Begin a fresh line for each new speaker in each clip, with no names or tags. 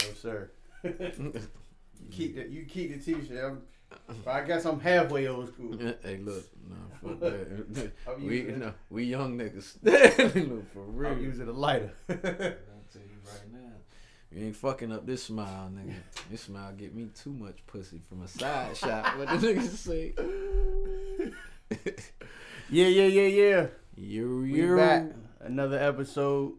No sir. you keep the you keep the t-shirt. I'm, I guess I'm halfway old school.
hey, look, no, fuck that. We no, we young niggas. look, for real.
I'm using a lighter.
I'll tell you right now. You ain't fucking up this smile, nigga. This smile get me too much pussy from a side shot. What the niggas say?
yeah, yeah, yeah, yeah.
You,
We
you.
back. Another episode.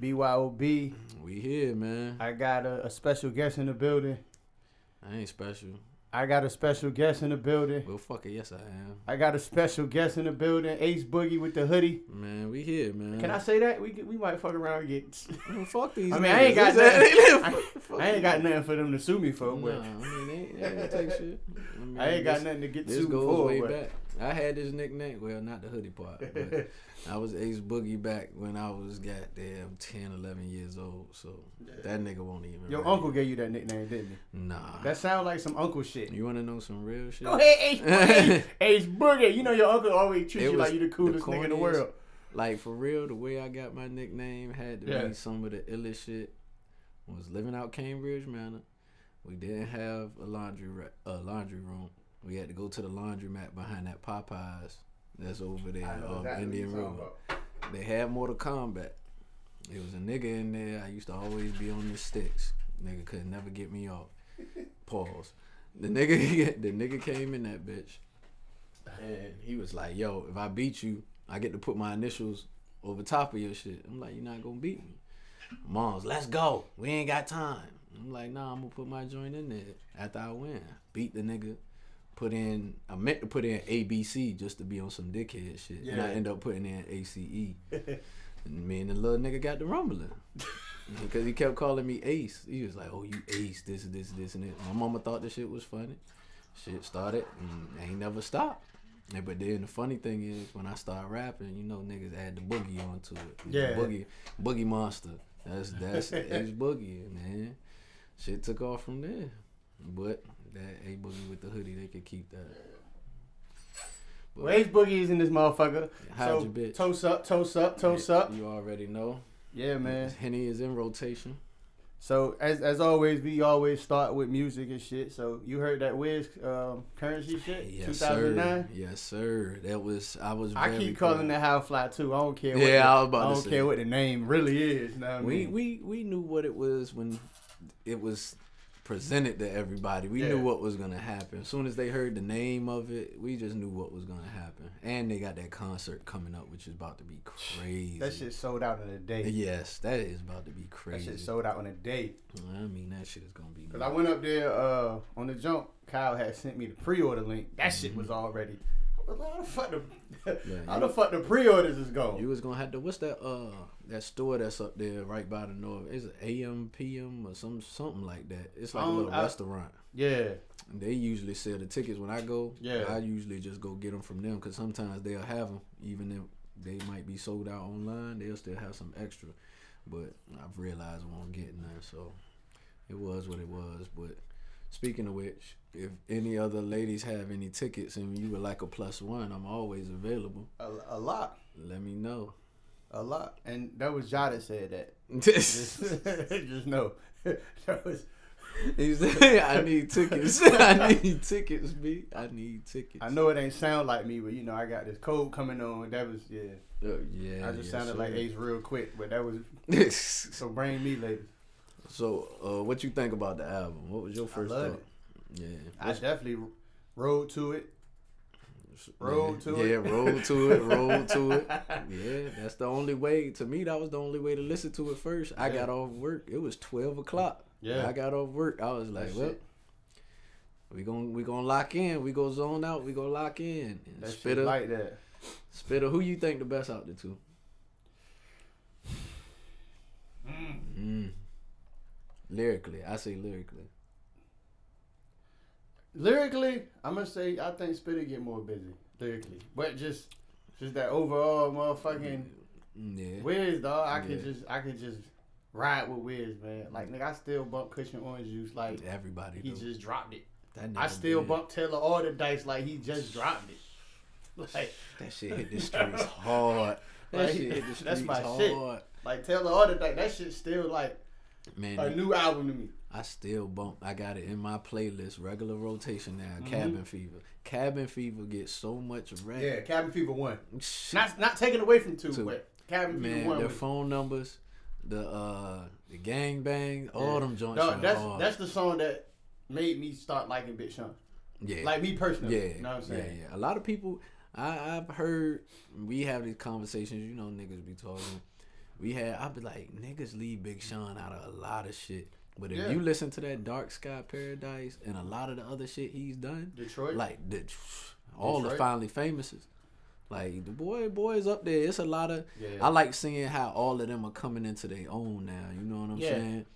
BYOB.
We here, man.
I got a, a special guest in the building.
I ain't special.
I got a special guest in the building.
Well, fuck it, yes I am.
I got a special guest in the building. Ace Boogie with the hoodie.
Man, we here, man.
Can I say that? We we might fuck around and get.
Well, fuck these.
I mean, I ain't got
niggas.
nothing.
Fuck
I ain't got nothing for them to sue me for,
Nah,
but
I mean, they, they ain't take shit. I, mean,
I ain't got nothing to get
This
sued
goes
for.
way
but-
back. I had this nickname. Well, not the hoodie part. But I was Ace Boogie back when I was goddamn 10, 11 years old. So that nigga won't even.
Your
rap.
uncle gave you that nickname, didn't he?
Nah.
That sounds like some uncle shit.
you want to know some real shit?
Go ahead, Ace Boogie. Ace Boogie. You know your uncle always treats you like you the coolest
the
nigga in the world.
Like for real, the way I got my nickname had to
Yeah.
be some of the illest shit. Was living out Cambridge Manor. We didn't have a laundry ra- a laundry room. We had to go to the laundromat behind that Popeyes that's over there
know
um,
exactly
Indian River. They had Mortal Kombat. There was a nigga in there. I used to always be on the sticks. Nigga could never get me off. Pause. The nigga, the nigga came in that bitch, and he was like, "Yo, if I beat you, I get to put my initials over top of your shit." I'm like, "You're not gonna beat me." Mom's, let's go. We ain't got time. I'm like, nah, I'm gonna put my joint in there after I win. Beat the nigga. Put in. I meant to put in ABC just to be on some dickhead shit, and I end up putting in ACE. and me and the little nigga got the rumbling. Because he kept calling me Ace. He was like, "Oh, you Ace, this, this, this, and this." My mama thought the shit was funny. Shit started and ain't never stopped. But then the funny thing is, when I start rapping, you know, niggas add the boogie onto it.
Yeah.
boogie, boogie monster. That's that's Ace Boogie, man. Shit took off from there. But that A Boogie with the hoodie, they could keep that. But
Well, Ace Boogie is in this motherfucker.
hide
so
your bitch.
toast up, toast up, toast up.
You already know.
Yeah, man.
Henny is in rotation.
So as as always, we always start with music and shit. So you heard that Wiz um, Curren$y shit,
Yes,
thousand
sir. Yes, sir. That was I was.
I keep calling
proud.
that how fly too. I don't care. What
Yeah,
the,
I was about
I don't
say.
care what the name really is. Know what I
We
mean?
we we knew what it was when it was presented to everybody. We
Yeah.
knew what was gonna happen. As soon as they heard the name of it, we just knew what was gonna happen. And they got that concert coming up, which is about to be crazy.
that shit sold out in a day.
Yes, that is about to be crazy.
That shit sold out in a day.
I mean, that shit is gonna be.
Cause I went up there uh, on the jump. Kyle had sent me the pre-order link. That shit was already. I was like, how the fuck the,
Mm-hmm. Yeah,
how the fuck the pre-orders is going?
You was gonna have to. What's that? Uh, that store that's up there right by the north. Is it AM PM or some something like that? It's like a
Um,
little
I-
restaurant.
yeah,
They usually sell the tickets when I go.
Yeah.
I usually just go get them from them because sometimes they'll have them even if they might be sold out online. They'll still have some extra. But I've realized I won't get none, so it was what it was. But speaking of which, if any other ladies have any tickets and you would like a plus one, I'm always available.
a, a lot,
Let me know.
A lot. And that was Jada said that.
Just,
Just, know that was.
he said, I need tickets. I need tickets, B. I need tickets.
I know it ain't sound like me, but you know I got this code coming on. That was yeah.
Uh, yeah.
I just
yes,
sounded like. Ace real quick, but that was
so,
bring me later.
So, uh, what you think about the album? What was your first
I
thought? Yeah.
I definitely rode to it. Roll
yeah.
to it.
Yeah, roll to it, roll to it. Yeah, that's the only way. To me, that was the only way to listen to it first. I
Yeah.
got off work. It was twelve o'clock.
Yeah.
I got off work. I was like,
That
well,
shit-
we gon' we gonna lock in. We go zone out. We gonna lock in. And
that shit
Spitta,
like that.
Spitta. Who you think the best out the two? Mm. Lyrically, I say lyrically.
Lyrically, I'm gonna say I think Spitta get more busy lyrically, but just just that overall motherfucking
Yeah.
Wiz dog. I
Yeah.
could just I could just ride with Wiz, man. Like nigga, I still bump Kush and Orange Juice like
Everybody.
he
do.
just dropped it.
That
I still
did.
bump Taylor Allderdice like he just dropped it. Like
That shit hit the streets hard. That
Like,
shit hit the streets
that's my
hard.
shit. like Taylor Allderdice. That shit still like
Man,
a new album to me.
I still bump. I got it in my playlist, regular rotation now.
Mhm.
Cabin Fever. Cabin Fever gets so much rap.
Yeah, Cabin Fever one. Not not taken away from two,
Two.
but Cabin Fever
Man,
one.
their phone numbers, the uh, the gang bang, all them joints.
No, that's
hard.
that's the song that made me start liking Big Sean.
yeah,
Like me personally.
yeah,
You know what I'm saying?
yeah, yeah. A lot of people, I, I've heard. We have these conversations. You know, niggas be talking. We had. I'd be like, niggas leave Big Sean out of a lot of shit. But if
Yeah.
you listen to that Dark Sky Paradise and a lot of the other shit he's done,
Detroit.
like the all the finally famouses. Like the boy, boys up there. It's a lot of.
yeah.
I like seeing how all of them are coming into their own now. You know what I'm
Yeah.
saying?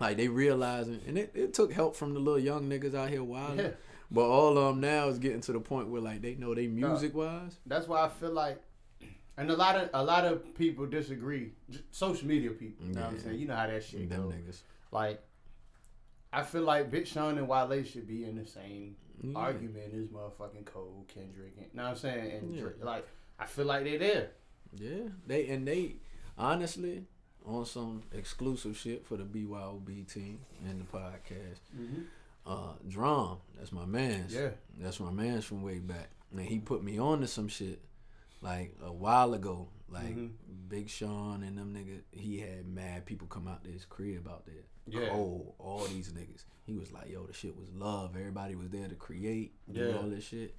Like they realizing, and it, it took help from the little young niggas out here wild. But all of them now is getting to the point where like they know they music wise.
That's why I feel like, and a lot of a lot of people disagree. Social media people. You know what I'm saying? You know how that shit
Them
goes.
niggas.
Like, I feel like Big Sean and Wale should be in the same
Yeah.
argument as motherfucking Cole, Kendrick. And, you know what I'm saying? And
Yeah.
Like, I feel like they're there.
Yeah, they and they honestly on some exclusive shit for the BYOB team and the podcast.
Mm-hmm.
Uh, Drum, that's my man's.
Yeah.
That's my man's from way back. And he put me on to some shit like a while ago. Like
Mhm.
Big Sean and them niggas, he had mad people come out to his crib out there.
Yeah.
Cole, all these niggas. He was like, yo, the shit was love. Everybody was there to create,
Yeah.
all this shit.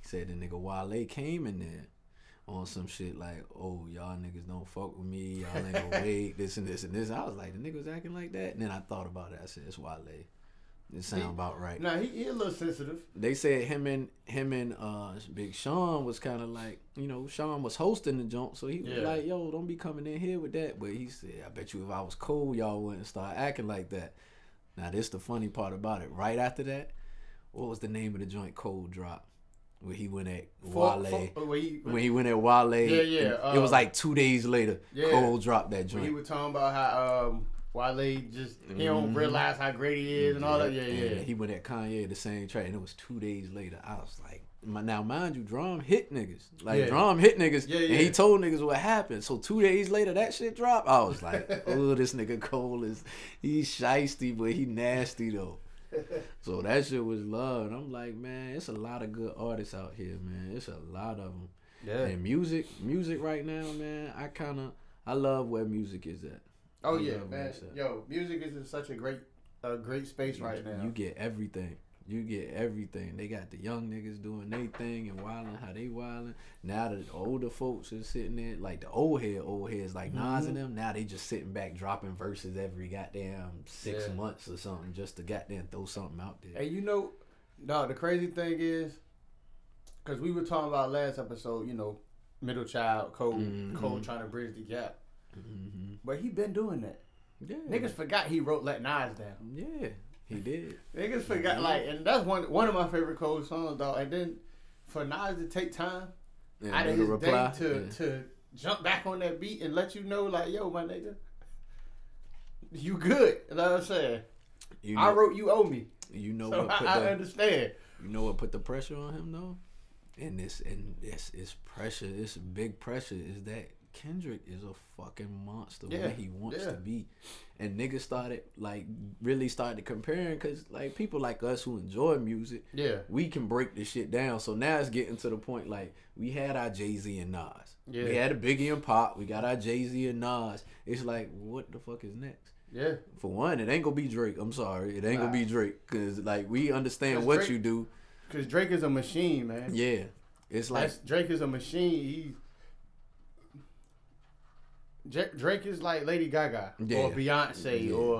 He said the nigga Wale came in there on some shit like, oh, y'all niggas don't fuck with me. Y'all ain't gonna wait, this and this and this. I was like, the nigga was acting like that. And then I thought about it. I said, it's Wale. It sound
He-
about right
Nah, he, he a little sensitive.
they said him and him and uh Big Sean was kind of like you know Sean was hosting the jump, so he was
Yeah.
like, "Yo, don't be coming in here with that." But he said, "I bet you if I was cool, y'all wouldn't start acting like that." Now this the funny part about it. Right after that, what was the name of the joint? Cold Drop, where he went at Wale.
for- when he,
when he went at Wale,
Yeah, yeah,
and it was
uh,
like two days later.
yeah.
Cole dropped that
joint. he was talking about how um, Wale just he don't
Mhm.
realize how great he is and all that. Yeah,
and
yeah.
He went at Kanye the same track, and it was two days later. I was like, my- now mind you, Drum hit niggas. Like
Yeah.
Drum hit niggas,
Yeah, yeah.
and he told niggas what happened. So two days later, that shit dropped. I was like, oh, this nigga Cole is he's shisty, but he nasty though. So that shit was love, and I'm like, man, it's a lot of good artists out here, man. It's a lot of them.
yeah.
And music, music right now, man. I kind of, I love where music is at.
Oh yeah, man. Yo, music is in such a great, a great space right now.
You get everything. You get everything. They got the young niggas doing their thing and wilding how they wilding. Now the older folks are sitting there, like the old head, old heads like Nas
Mhm.
and them. Now they just sitting back dropping verses every goddamn six
Yeah.
months or something just to goddamn throw something out there.
And you know, no, the crazy thing is, because we were talking about last episode, you know, middle child, Cole,
Mhm.
Cole trying to bridge the gap,
hmm
but he been doing that.
Yeah,
Niggas forgot he wrote "Let Nas Down."
Yeah, he did.
Niggas forgot,
Mhm.
like, and that's one one of my favorite Cole songs, dog. And then for Nas to take time
And
out of his
reply,
day to
yeah.
to jump back on that beat and let you know, like, yo, my nigga, you good. You know what I'm saying?
You know,
I wrote "You Owe Me,"
you know
so
what put
I, I
the,
understand.
You know what put the pressure on him though? And this and this is pressure. It's big pressure. Is that Kendrick is a fucking monster
Yeah,
where he wants
yeah.
to be, and niggas started like really started comparing because like people like us who enjoy music,
Yeah,
we can break this shit down. So now it's getting to the point like we had our Jay Z and Nas,
Yeah.
we had a Biggie and Pop, we got our Jay Z and Nas. It's like what the fuck is next?
yeah.
For one, it ain't gonna be Drake. I'm sorry, it ain't
Nah.
gonna be Drake because like we understand
'Cause
what
Drake-
you do.
Cause Drake is a machine, man.
Yeah, it's like
That's, Drake is a machine. He J- Drake is like Lady Gaga
Yeah.
or Beyonce
Yeah.
or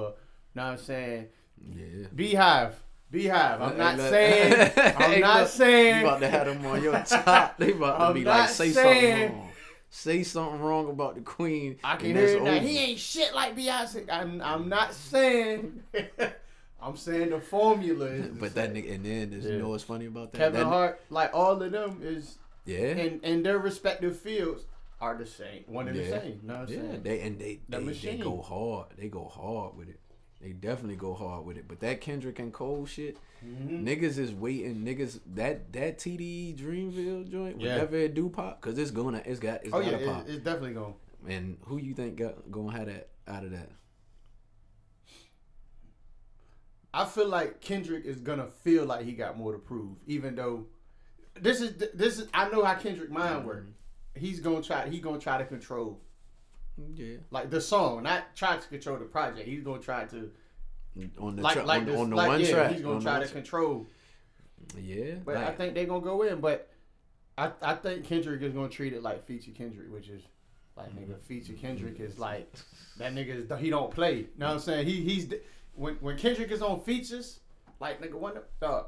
know what I'm saying
yeah.
Beehive. Beehive. I'm not saying. I'm not
look,
saying.
You about to have them on your top. They about to
I'm
be like, say
saying-
something wrong. Say something wrong about the queen.
I can hear
that's
it now.
over.
He ain't shit like Beyonce. I'm. I'm not saying. I'm saying the formula is. the
But that nigga, and then
Yeah.
you know what's funny about that?
Kevin
That-
Hart, like all of them, is
Yeah.
in in their respective fields are the same. One and
Yeah.
the same. Know what I'm
Yeah,
saying?
they and they
The
they, they go hard. They go hard with it. They definitely go hard with it. But that Kendrick and Cole shit,
Mhm.
niggas is waiting. Niggas that that TDE Dreamville joint,
Yeah.
whenever it do pop, cause it's gonna it's got it's
Oh yeah,
pop.
it, it's definitely going.
and who you think got gonna have that out of that?
I feel like Kendrick is gonna feel like he got more to prove, even though this is this is I know how Kendrick mind work. He's gonna try. He gonna try to control
Yeah.
like the song, not try to control the project. He's gonna try to
On the
like
tra-
like
on,
this,
on the
like,
one
yeah,
track.
He's gonna
on
try to
tra-
control.
Yeah.
But I think they're gonna go in. But I I think Kendrick is gonna treat it like feature Kendrick, which is like nigga feature Kendrick is like that nigga is he don't play. You know what I'm saying? He he's when when Kendrick is on features, like nigga one uh,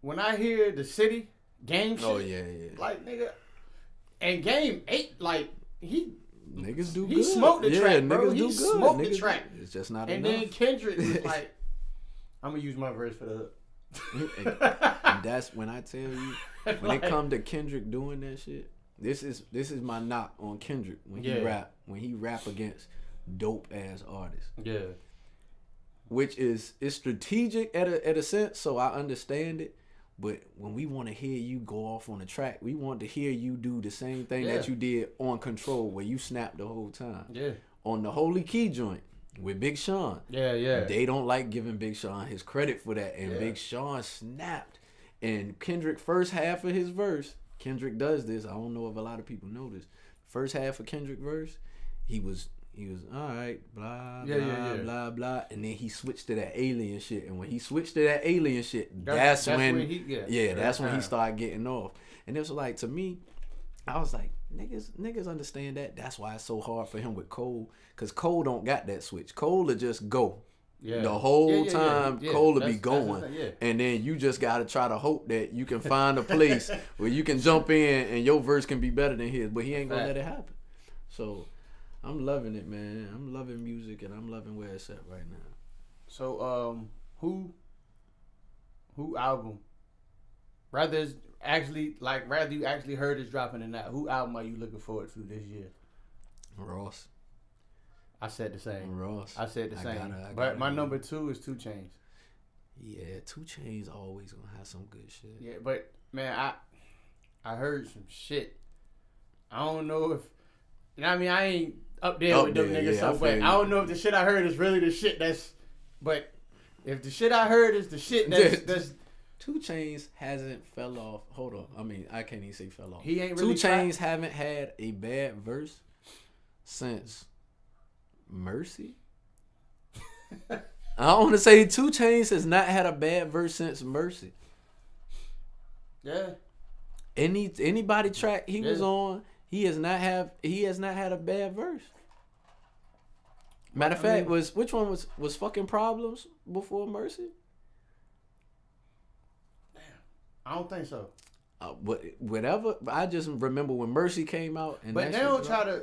when I hear the city game shit,
Oh yeah, yeah.
like nigga, and game eight like he
Niggas do good.
he
good.
smoked the
yeah,
track,
niggas
bro.
do
He
good.
smoked the
Niggas-
track.
It's just not
and
enough.
then Kendrick was like, I'm gonna use my verse for the hook.
and that's when I tell you, when
Like-
it come to Kendrick doing that shit, this is this is my knock on Kendrick when he rap when he rap against dope ass artists,
Yeah.
which is is strategic at a at a sense, so I understand it. But when we want to hear you go off on the track, we want to hear you do the same thing that you did on Control, where you snapped the whole time
Yeah.
on the Holy Key joint with Big Sean.
Yeah. Yeah.
They don't like giving Big Sean his credit for that. And
Yeah.
Big Sean snapped. And Kendrick, first half of his verse, Kendrick does this. I don't know if a lot of people know this. First half of Kendrick verse, he was he was all right, blah
Yeah,
blah
yeah, yeah.
blah blah, and then he switched to that alien shit. And when he switched to that alien shit,
That's-
that's,
that's
when,
when he- yeah.
yeah, that's when he started getting off. And it was like to me, I was like, niggas, niggas understand that. That's why it's so hard for him with Cole, cause Cole don't got that switch. Cole will just go
Yeah.
the whole
Yeah, yeah,
time
yeah.
Cole will be going, and then you just gotta try to hope that you can find a place where you can jump in and your verse can be better than his, but he ain't gonna let it happen. So I'm loving it, man. I'm loving music and I'm loving where it's at right now.
So um, who, who album? Rather is actually like rather you actually heard is dropping than not. Who album are you looking forward to this year?
Ross,
I said the same.
Ross.
I said the
I
same.
gotta-
but my number two is 2 Chainz.
Yeah, 2 Chainz always gonna have some good shit.
Yeah, but man, I I heard some shit. I don't know if you know what I mean. I ain't up there
Up
with them
there,
niggas,
yeah,
so
I
but
feel
I don't know if the shit I heard is really the shit that's. But if the shit I heard is the shit that's that's
2 Chainz hasn't fell off. Hold on, I mean I can't even say fell off.
he ain't really
Two
really
Chains haven't had a bad verse since Mercy. I want to say 2 Chainz has not had a bad verse since Mercy.
Yeah,
Any anybody track he was on, he has not have he has not had a bad verse. Matter of fact,
mean-
was which one was was fucking problems before Mercy?
Damn, I don't think so.
Uh, but whatever. I just remember when Mercy came out, and
But they don't try to.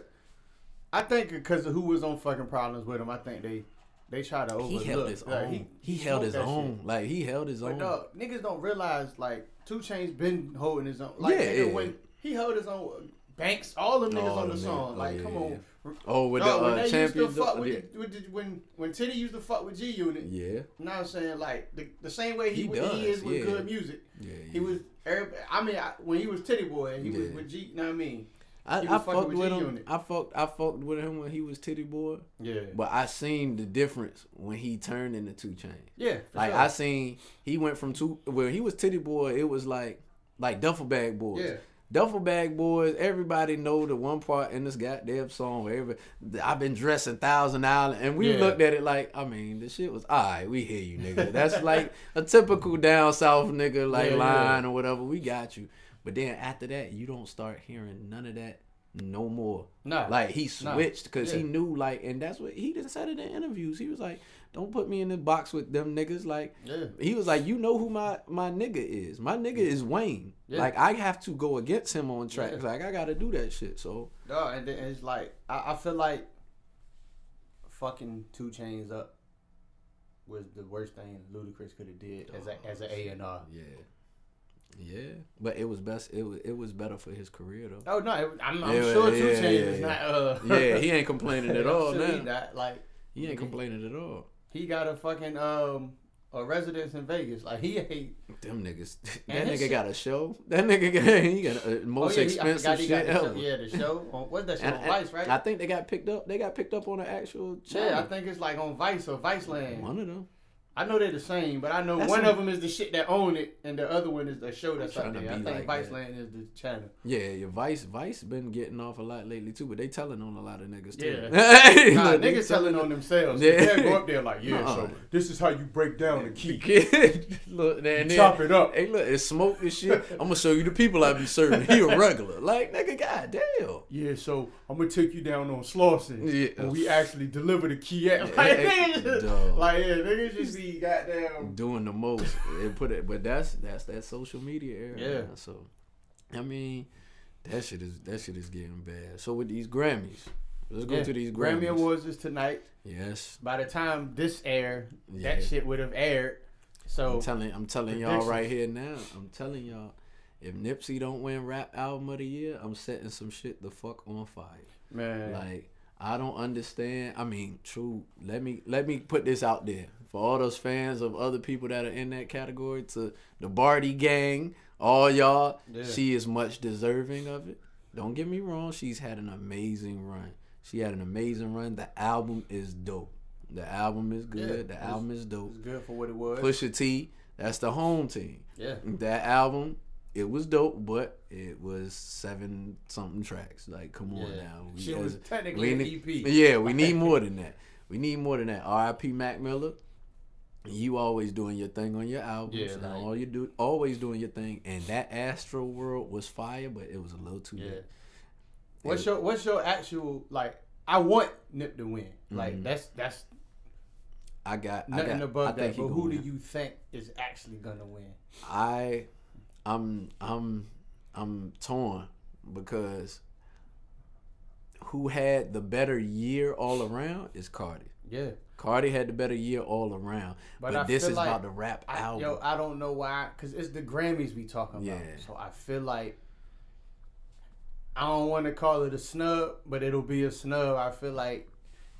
I think because of who was on fucking problems with him, I think they they try to overlook.
He held his
like,
own. He, held his own.
shit.
Like he held his
But
own.
no, niggas don't realize like 2 Chainz been holding his own. Like
Yeah,
nigga,
yeah.
when he held his own. Banks, all them niggas
All
on the song.
niggas.
Like,
Oh,
come
yeah,
on.
Oh, with
Dog,
the
when
uh,
they
champion.
used to fuck with,
yeah.
the, with the, when when Titty used to fuck with G Unit.
yeah,
You know what I'm saying? Like the, the same way he,
He
he,
does,
is with good music.
yeah,
He was. everybody- I mean, I, when he was Tity Boi, he was with G. You know what I mean?
I, I fucked
with
with him. I fucked. I fucked with him when he was Tity Boi.
Yeah.
But I seen the difference when he turned into 2 Chainz.
Yeah.
Like
sure.
I seen he went from two. When he was Tity Boi, it was like like Duffel Bag Boys.
Yeah.
Duffel Bag Boys, everybody know the one part in this goddamn song where every, I've been dressing Thousand Island, and we
Yeah.
looked at it like, I mean, the shit was alright. We hear you, nigga. That's like a typical down south nigga like
Yeah,
line
yeah.
or whatever. We got you. But then after that, you don't start hearing none of that no more.
Nah.
Like he switched because he
Yeah.
knew like, and that's what he didn't said it in interviews. He was like, "Don't put me in the box with them niggas." Like
Yeah.
he was like, "You know who my my nigga is? My nigga is Wayne.
Yeah.
Like I have to go against him on tracks.
Yeah.
Like I got to do that shit." So
No, and then it's like I, I feel like fucking 2 Chainz up was the worst thing Ludacris could have did as a as an A and R.
yeah, yeah. But it was best. It was it was better for his career though.
Oh no, it, I'm, I'm
Yeah,
sure two
yeah,
chains
yeah,
is
yeah.
not. Uh,
Yeah, he ain't complaining at all
sure He,
now.
not, like
He ain't complaining at all.
He got a fucking um a residence in Vegas. Like he ain't.
Them niggas. That nigga
shit-
got a show. That nigga got he got a most
oh, yeah, he, I
expensive
he
shit
the show, yeah the show on what's that show
And-
on Vice right?
I think they got picked up. They got picked up on an actual channel.
yeah, I think it's like on Vice or Viceland.
One of them.
I know they're the same, but I know
That's
one
what-
of them is the shit that own it, and the other one is the show that's
trying
up
to
there. I think
like
Vice. Land is the channel.
Yeah, your Vice Vice been getting off a lot lately too, but they telling on a lot of niggas too.
Yeah. Nah,
look, they
niggas telling on themselves.
Yeah.
Yeah. They go up there like, yeah,
Nuh-uh.
so this is how you break down the key.
Look, man,
You chop it up.
Hey, look, it's smoke and shit. I'm gonna show you the people I be serving. He a regular, like nigga, goddamn.
Yeah, so I'm gonna take you down on Slauson.
Yeah.
When we actually deliver the key at. Like, niggas like yeah, niggas just be goddamn.
doing the most and put it but that's that's that social media era
Yeah.
now, so i mean that shit is that shit is getting bad so with these grammys let's go
Yeah,
to these grammys
Grammy Awards is tonight.
yes
By the time this air,
Yeah.
that shit would have aired. So
i'm telling i'm telling y'all right here now i'm telling y'all if nipsey don't win rap album of the year i'm setting some shit the fuck on fire
man,
Like I don't understand. I mean, true. Let me let me put this out there for all those fans of other people that are in that category. To the Bardi gang, all y'all,
Yeah.
she is much deserving of it. Don't get me wrong. She's had an amazing run. She had an amazing run. The album is dope. The album is good.
Yeah,
the album is dope.
was good for what it was.
Pusha T, that's the home team.
yeah,
That album, it was dope, but it was seven something tracks. Like, come on
yeah.
now. We
Shit was technically
we
an EP.
Yeah, we need more than that. We need more than that. R.I.P. Mac Miller. You always doing your thing on your albums.
Yeah,
and
like-
all you do, always doing your thing. And that Astroworld was fire, but it was a little too
Yeah.
late.
What's
It-
your What's your actual like? I want Nip to win. Like
Mhm.
that's that's
I got I
nothing
got,
above
I
that. But
gonna
who do
win.
you think is actually gonna win?
I, I'm I'm I'm torn because who had the better year all around is Cardi.
Yeah,
Cardi had the better year all around,
But
but, this is
like-
about the rap
I,
album.
yo, I don't know why, cause it's the Grammys we talking about.
Yeah.
So I feel like I don't want to call it a snub, but it'll be a snub. I feel like.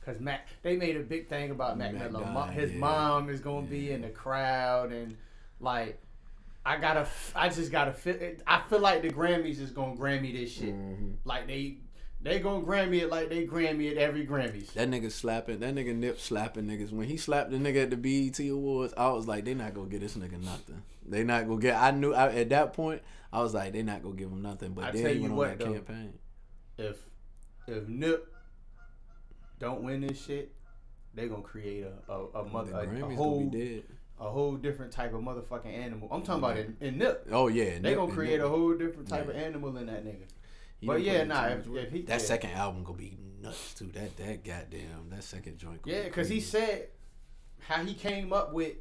Cause Mac, they made a big thing about Mac,
Mac
Miller. His
yeah.
mom is gonna be in the crowd, and like, I gotta, I just gotta feel. I feel like the Grammys is gonna Grammy this shit.
Mhm.
Like they, they gonna Grammy it like they Grammy it every Grammys.
That nigga slapping, that nigga Nip slapping niggas. When he slapped the nigga at the BET Awards, I was like, they not gonna get this nigga nothing. They not gonna get. I knew I, at that point, I was like, they not gonna give him nothing. But
I
then
tell
he
you
went on that
though.
campaign.
If, if Nip don't win this shit, they gonna create a a, a,
The
mother, a, a whole
gonna be dead.
a whole different type of motherfucking animal. I'm talking about in, in Nip.
Oh yeah,
They
Nip-
gonna create a whole different type
Yeah.
of animal in that nigga.
He
but yeah, nah, if- if he-
that
yeah.
second album gonna be nuts too. That that goddamn that second joint. gonna
Yeah, because he said how he came up with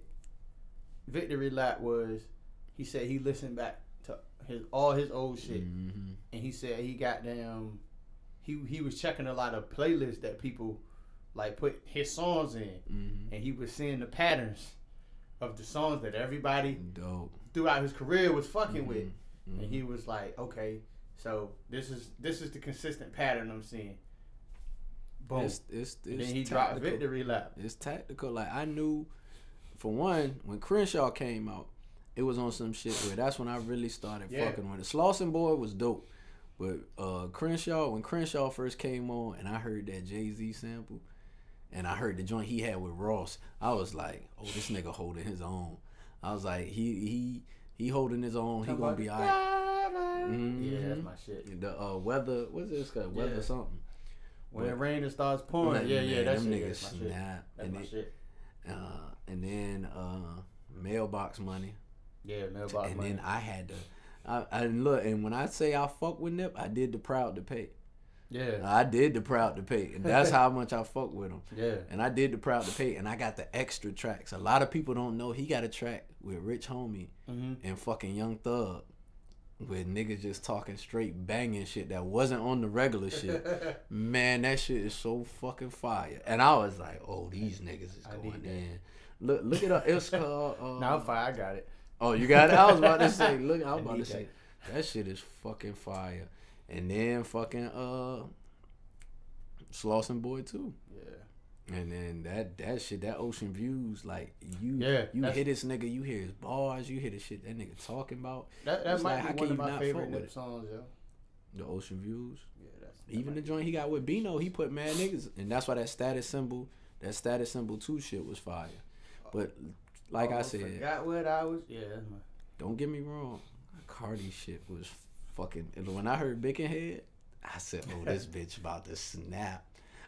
Victory Lap was he said he listened back to his all his old shit
Mhm.
and he said he got damn he he was checking a lot of playlists that people like put his songs in
Mhm.
and he was seeing the patterns of the songs that everybody
Dope.
throughout his career was fucking with
Mhm.
and he was like okay so this is this is the consistent pattern i'm seeing boom
It's it's, it's
then he dropped
tactical.
victory lap
It's tactical. Like I knew, for one, when Crenshaw came out, it was on some shit where that's when I really started
Yeah.
fucking with it. Slauson Boy was dope, but uh, Crenshaw when Crenshaw first came on, and I heard that Jay Z sample, and I heard the joint he had with Ross, I was like, oh, this nigga holding his own. I was like, he he he holding his own. He gonna be alright.
yeah that's
Mhm.
my shit
The uh, weather, what's this called? Weather
Yeah.
something.
when
But-
it rains and starts pouring
Man,
yeah yeah that's
them
it,
niggas
that's my shit
snap.
that's
And
my
they-
shit
uh, and then uh, mailbox money,
yeah mailbox
and
money.
And then I had to. I, I look, and when I say I fuck with Nip, I did the proud to pay.
yeah
I did the proud to pay, and that's how much I fuck with him.
yeah
And I did the proud to pay, and I got the extra tracks. A lot of people don't know he got a track with Rich Homie
mm-hmm.
and fucking Young Thug, with niggas just talking straight banging shit that wasn't on the regular shit. Man, that shit is so fucking fire. And I was like, oh, these niggas is
I
going in. Look, look it up. It's called. Uh,
now i'm fine i got it
Oh, you got it. I was about to say. Look, I was about to say that shit is fucking fire. And then fucking uh, Slauson Boy too.
yeah
And then that that shit, that Ocean Views, like you,
Yeah,
you hit this nigga, you hear his bars, you hear the shit that nigga talking about.
that, that
It's
might
like, how
be
can
one of
you
my
not
favorite
with
songs yo
The Ocean Views.
yeah that's
Even
might
the joint he got with Bino, he put mad niggas, and that's why that status symbol, that status symbol two shit was fire. But like oh,
I
said,
forgot what I was. Yeah.
don't get me wrong, Cardi shit was fucking. When I heard Bickenhead, I said, "Oh, this bitch about to snap."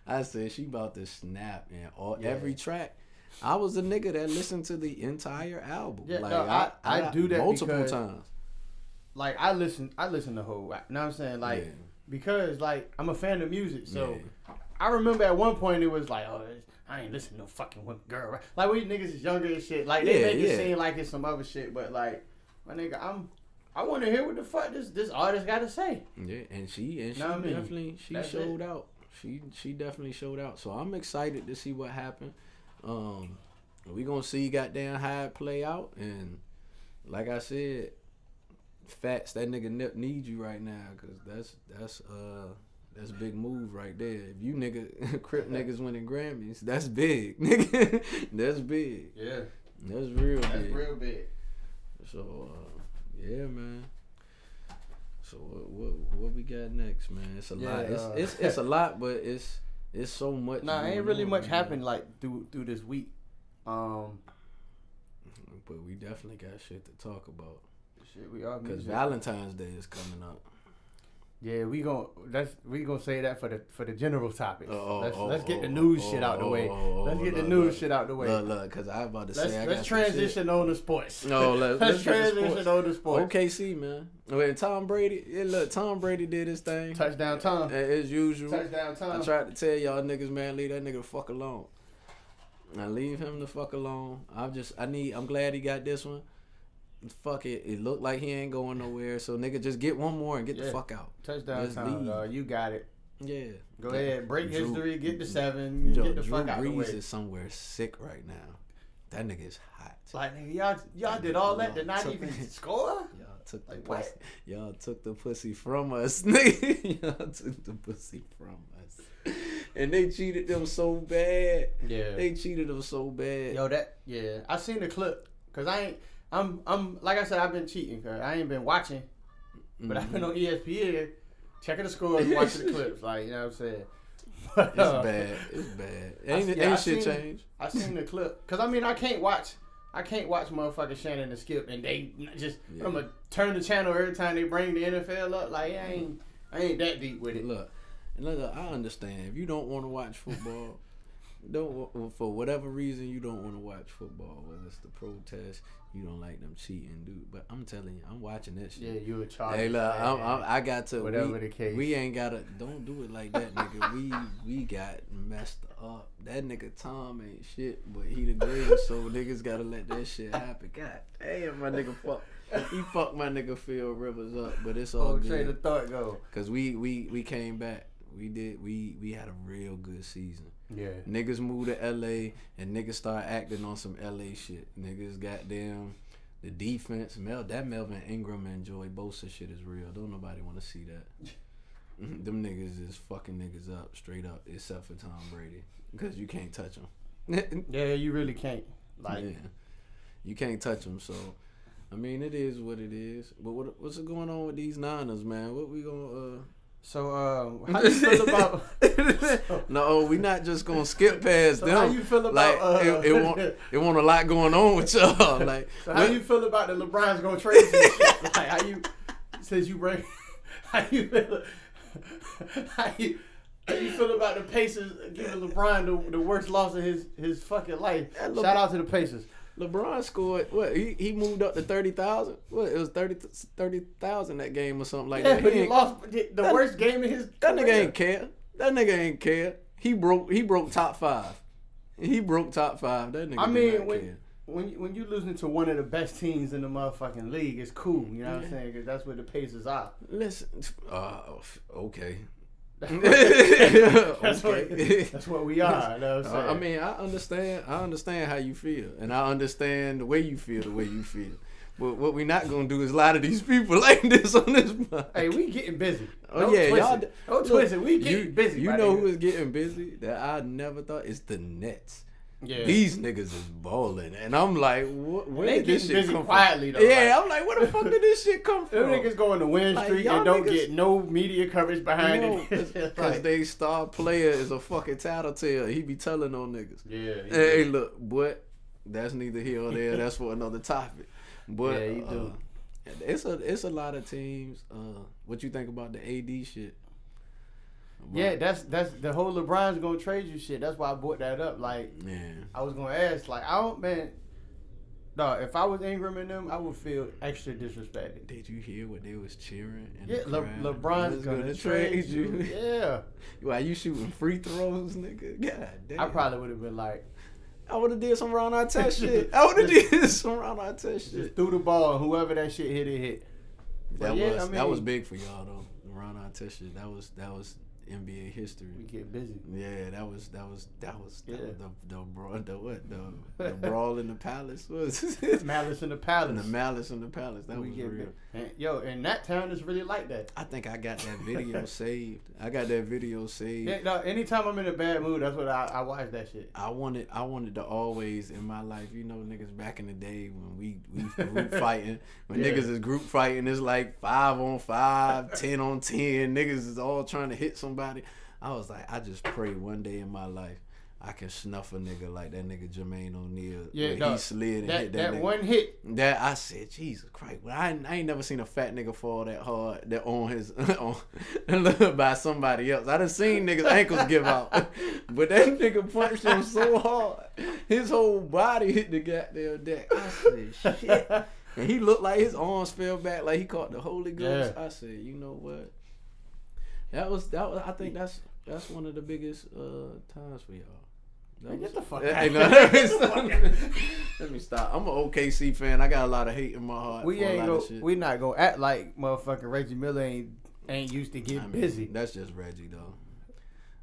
I said she about to snap, and all
Yeah.
every track. I was a nigga that listened to the entire album.
Yeah,
like
no, I- I do that
multiple
because-
times.
Like I listen, I listen the whole. You know what I'm saying? Like
Yeah.
because like I'm a fan of music, so
Yeah.
I remember at one point it was like, oh, I ain't listening to no fucking women, girl. right? Like we niggas is younger and shit. Like they
Yeah,
make it seem like it's some other shit, but like my nigga, I'm. I want to hear what the fuck this this artist got to say.
Yeah, and she and she
Know I mean?
definitely she
That's
showed out. She she definitely showed out. So I'm excited to see what happened. Um, we gonna see goddamn how it play out. And like I said, Fats that nigga Nip need you right now because that's that's uh that's big move right there. If you nigga Crip niggas winning Grammys, that's big, nigga. that's big.
Yeah,
That's real
that's
big.
real big.
So uh, yeah, man. So what, what what we got next, man? It's a
Yeah,
lot. It's,
uh,
it's it's a lot, but it's it's so much.
Nah, ain't really much
right now.
happened like through through this week. Um,
But we definitely got shit to talk about
shit, we are
because. Valentine's Day is coming up.
Yeah, we gon' that's we gonna say that for the for the general topics.
Oh, oh,
let's
oh,
let's get the
oh,
news
oh,
shit out the
oh,
way.
oh, oh,
let's oh, get the news
look.
shit out the way.
Look, look, because I am about to
let's
say
let's
got some shit.
transition on to sports.
No, let's,
let's
let's
transition on to sports.
OKC, man. When Tom Brady, yeah, look, Tom Brady did his thing
Touchdown Tom.
as usual.
Touchdown Tom.
I tried to tell y'all niggas, man, leave that nigga the fuck alone. I leave him the fuck alone. I'm just, I need, I'm glad he got this one. Fuck it, it looked like he ain't going nowhere. So nigga, just get one more and get
Yeah.
the fuck out.
Touchdown Tom.
leave.
dog. you got it.
Yeah.
Go ahead, break
Drew-
history, get the seven,
Yo,
get the
Drew
fuck out the
Brees
way.
is somewhere sick right now. That nigga is hot.
Like nigga, y'all y'all did all that to not even score.
Y'all took the
Like, what?
pussy. Y'all took the pussy from us, nigga. y'all took the pussy from us, and they cheated them so bad.
Yeah.
They cheated them so bad.
Yo, that yeah, I seen the clip because I ain't. I'm I'm like I said I've been cheating because I ain't been watching, but I've been on E ESPN checking the scores, watching the clips. Like you know what I'm saying. But,
It's
uh,
bad. It's bad.
I-
Ain't,
yeah,
ain't shit changed.
I seen the clip because I mean I can't watch. I can't watch motherfucking Shannon and Skip and they just
Yeah.
I'm gonna turn the channel every time they bring the NFL up. Like I ain't I ain't that deep with it.
Look, and look, I understand. If you don't want to watch football, don't for whatever reason you don't want to watch football, whether it's the protest, you don't like them cheating, dude. But I'm telling you, I'm watching that shit.
Yeah, you a child.
Hey, look, I'm, I'm, I got to.
Whatever
we,
the case.
we ain't gotta. Don't do it like that, nigga. we we got messed up. That nigga Tom ain't shit, but he the greatest. so niggas gotta let that shit happen. God damn, my nigga fuck. He fucked my nigga Phil Rivers up, but it's all
Oh,
good.
train of thought go.
Cause we we we came back. We did. We we had a real good season.
Yeah.
Niggas moved to LA and niggas start acting on some LA shit. Niggas goddamn the defense. Mel that Melvin Ingram and Joey Bosa shit is real. Don't nobody want to see that. Them niggas is fucking niggas up straight up, except for Tom Brady, because you can't touch him.
Yeah, you really can't. Like
yeah, you can't touch him. So, I mean, it is what it is. But what what's going on with these Niners, man? What we gonna? uh
so um how you feel about
no, we're not just gonna skip past
So
them.
how you feel about,
like
uh,
it, it want it want a lot going on with y'all. Like
So how
what-
you feel about the LeBron's gonna trade this shit? Like how you since you bring how you feel how you how you feel about the Pacers giving LeBron the, the worst loss of his his fucking life? Shout out to the Pacers.
LeBron scored what? He, he moved up to thirty thousand. What? It was 30 30,000 that game or something like
Yeah,
that.
but he lost the
that-
worst game in his
That nigga ain't care. That nigga ain't care. He broke. He broke top five. He broke top five. That nigga.
I mean, when
care.
when you, when you losing to one of the best teams in the motherfucking league, it's cool. You know what I'm saying? Because that's where the Pacers are.
listen. Uh, okay.
That's
okay.
what, that's what we are. You know what
I mean, I understand. I understand how you feel, and I understand the way you feel, the way you feel. But what we're not gonna do is lie to these people like this on this. podcast.
Hey, we getting busy.
Oh
Don't
yeah, y'all.
it. Don't twist it. We getting
you,
busy.
You know
nigga.
who is getting busy that I never thought is the Nets.
Yeah.
These niggas is balling, and I'm like, what, where
They
did this shit come
quietly,
from?
though,
Yeah,
like-
I'm like, where the fuck did this shit come from?
Them niggas going to win
Like,
streak
y'all
and don't
niggas-
get no media coverage behind
No,
it.
because
Like,
they star player is a fucking tattletale. He be telling on niggas.
yeah.
Hey, look, boy, that's neither here or there. That's for another topic. But
Yeah, you do.
uh, it's a it's a lot of teams. Uh, what you think about the AD shit?
Yeah, that's that's the whole LeBron's gonna trade you shit. That's why I brought that up. Like
man.
I was gonna ask, like I don't man. No, if I was Ingram and them, I would feel extra disrespected.
Did you hear what they was cheering? in
Yeah, Le-? LeBron's
Was
gonna, trade you. Yeah,
Why you shooting free throws, nigga? God damn.
I probably would have been like,
I would have did some Ron Artest shit. I would have did some Ron Artest
just
shit.
threw the ball, whoever that shit hit, it hit.
That
But yeah,
was
I
that was big for y'all though. Ron Artest shit. That was that was NBA history.
We get busy.
Yeah, that was that was that was, that
Yeah.
was the the brawl the what the the brawl in the palace was
Malice in the
and
palace.
the malice in the palace. That
we
was
get
real.
bu- and, yo, and that town is really like that.
I think I got that video saved. I got that video saved.
Yeah, no, anytime I'm in a bad mood, that's what I, I watch that shit.
I wanted I wanted to always in my life, you know, niggas back in the day when we we group fighting, when
Yeah.
niggas is group fighting, it's like five on five, ten on ten, niggas is all trying to hit somebody. I was like, I just pray one day in my life I can snuff a nigga like that nigga Jermaine O'Neal.
Yeah, no,
he slid and
That
hit
that,
that,
one hit,
That I said, Jesus Christ! Well, I, I ain't never seen a fat nigga fall that hard that on his on by somebody else. I done seen niggas ankles give out, but that nigga punched him so hard, his whole body hit the goddamn deck. I said, shit, and he looked like his arms fell back like he caught the Holy Ghost.
Yeah.
I said, you know what? That was that. Was, I think that's that's one of the biggest uh, times for y'all. That
Man, get the fuck
Hey,
out.
no, let, me stop. Let me stop. I'm an OKC fan. I got a lot of hate in my heart.
we ain't
lot
go,
shit.
we not gonna act like motherfucking Reggie Miller ain't ain't used to get
I mean,
busy.
That's just Reggie though.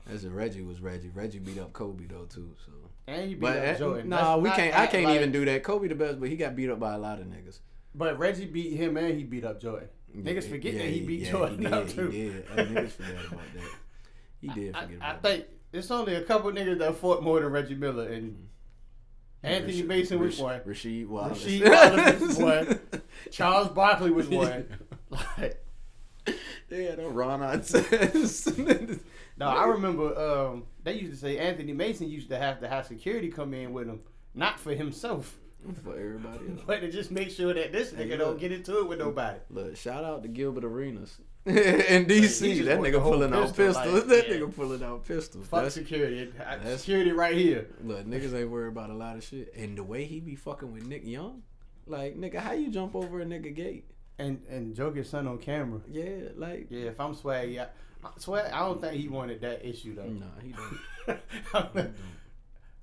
That's just Reggie was Reggie. Reggie beat up Kobe though too. So,
And he beat
but
up
uh,
Jordan.
nah,
Let's
we can't. I can't
like-
even do that. Kobe the best, but he got beat up by a lot of niggas.
But Reggie beat him and he beat up Jordan. Niggas forget that he beat
yeah,
Jordan
He
up
did.
too.
He did. Niggas forget about that. He did
I,
forget
I
about that.
think it's only a couple niggas that fought more than Reggie Miller and Anthony
Rash-
Mason was
Rash-
one.
Rasheed Wallace.
Rasheed Wallace was one. Charles Barkley was one. Like,
They had a Ron
no, I remember um, they used to say Anthony Mason used to have to have security come in with him, not for himself,
for everybody else.
but to just make sure that this
Hey,
nigga
look.
don't get into it with nobody.
Look, shout out to Gilbert Arenas in DC.
Just
that nigga pulling out
pistol,
pistols.
like,
that
yeah.
nigga pulling out pistols.
Fuck
That's-
security.
that's-
security right here.
Look, niggas ain't worried about a lot of shit. And the way he be fucking with Nick Young, like nigga, how you jump over a nigga gate?
And and Joker's son on camera.
Yeah, like
Yeah, if I'm swag, yeah, swag. I don't think he wanted that issue though.
nah, he don't.
I
don't.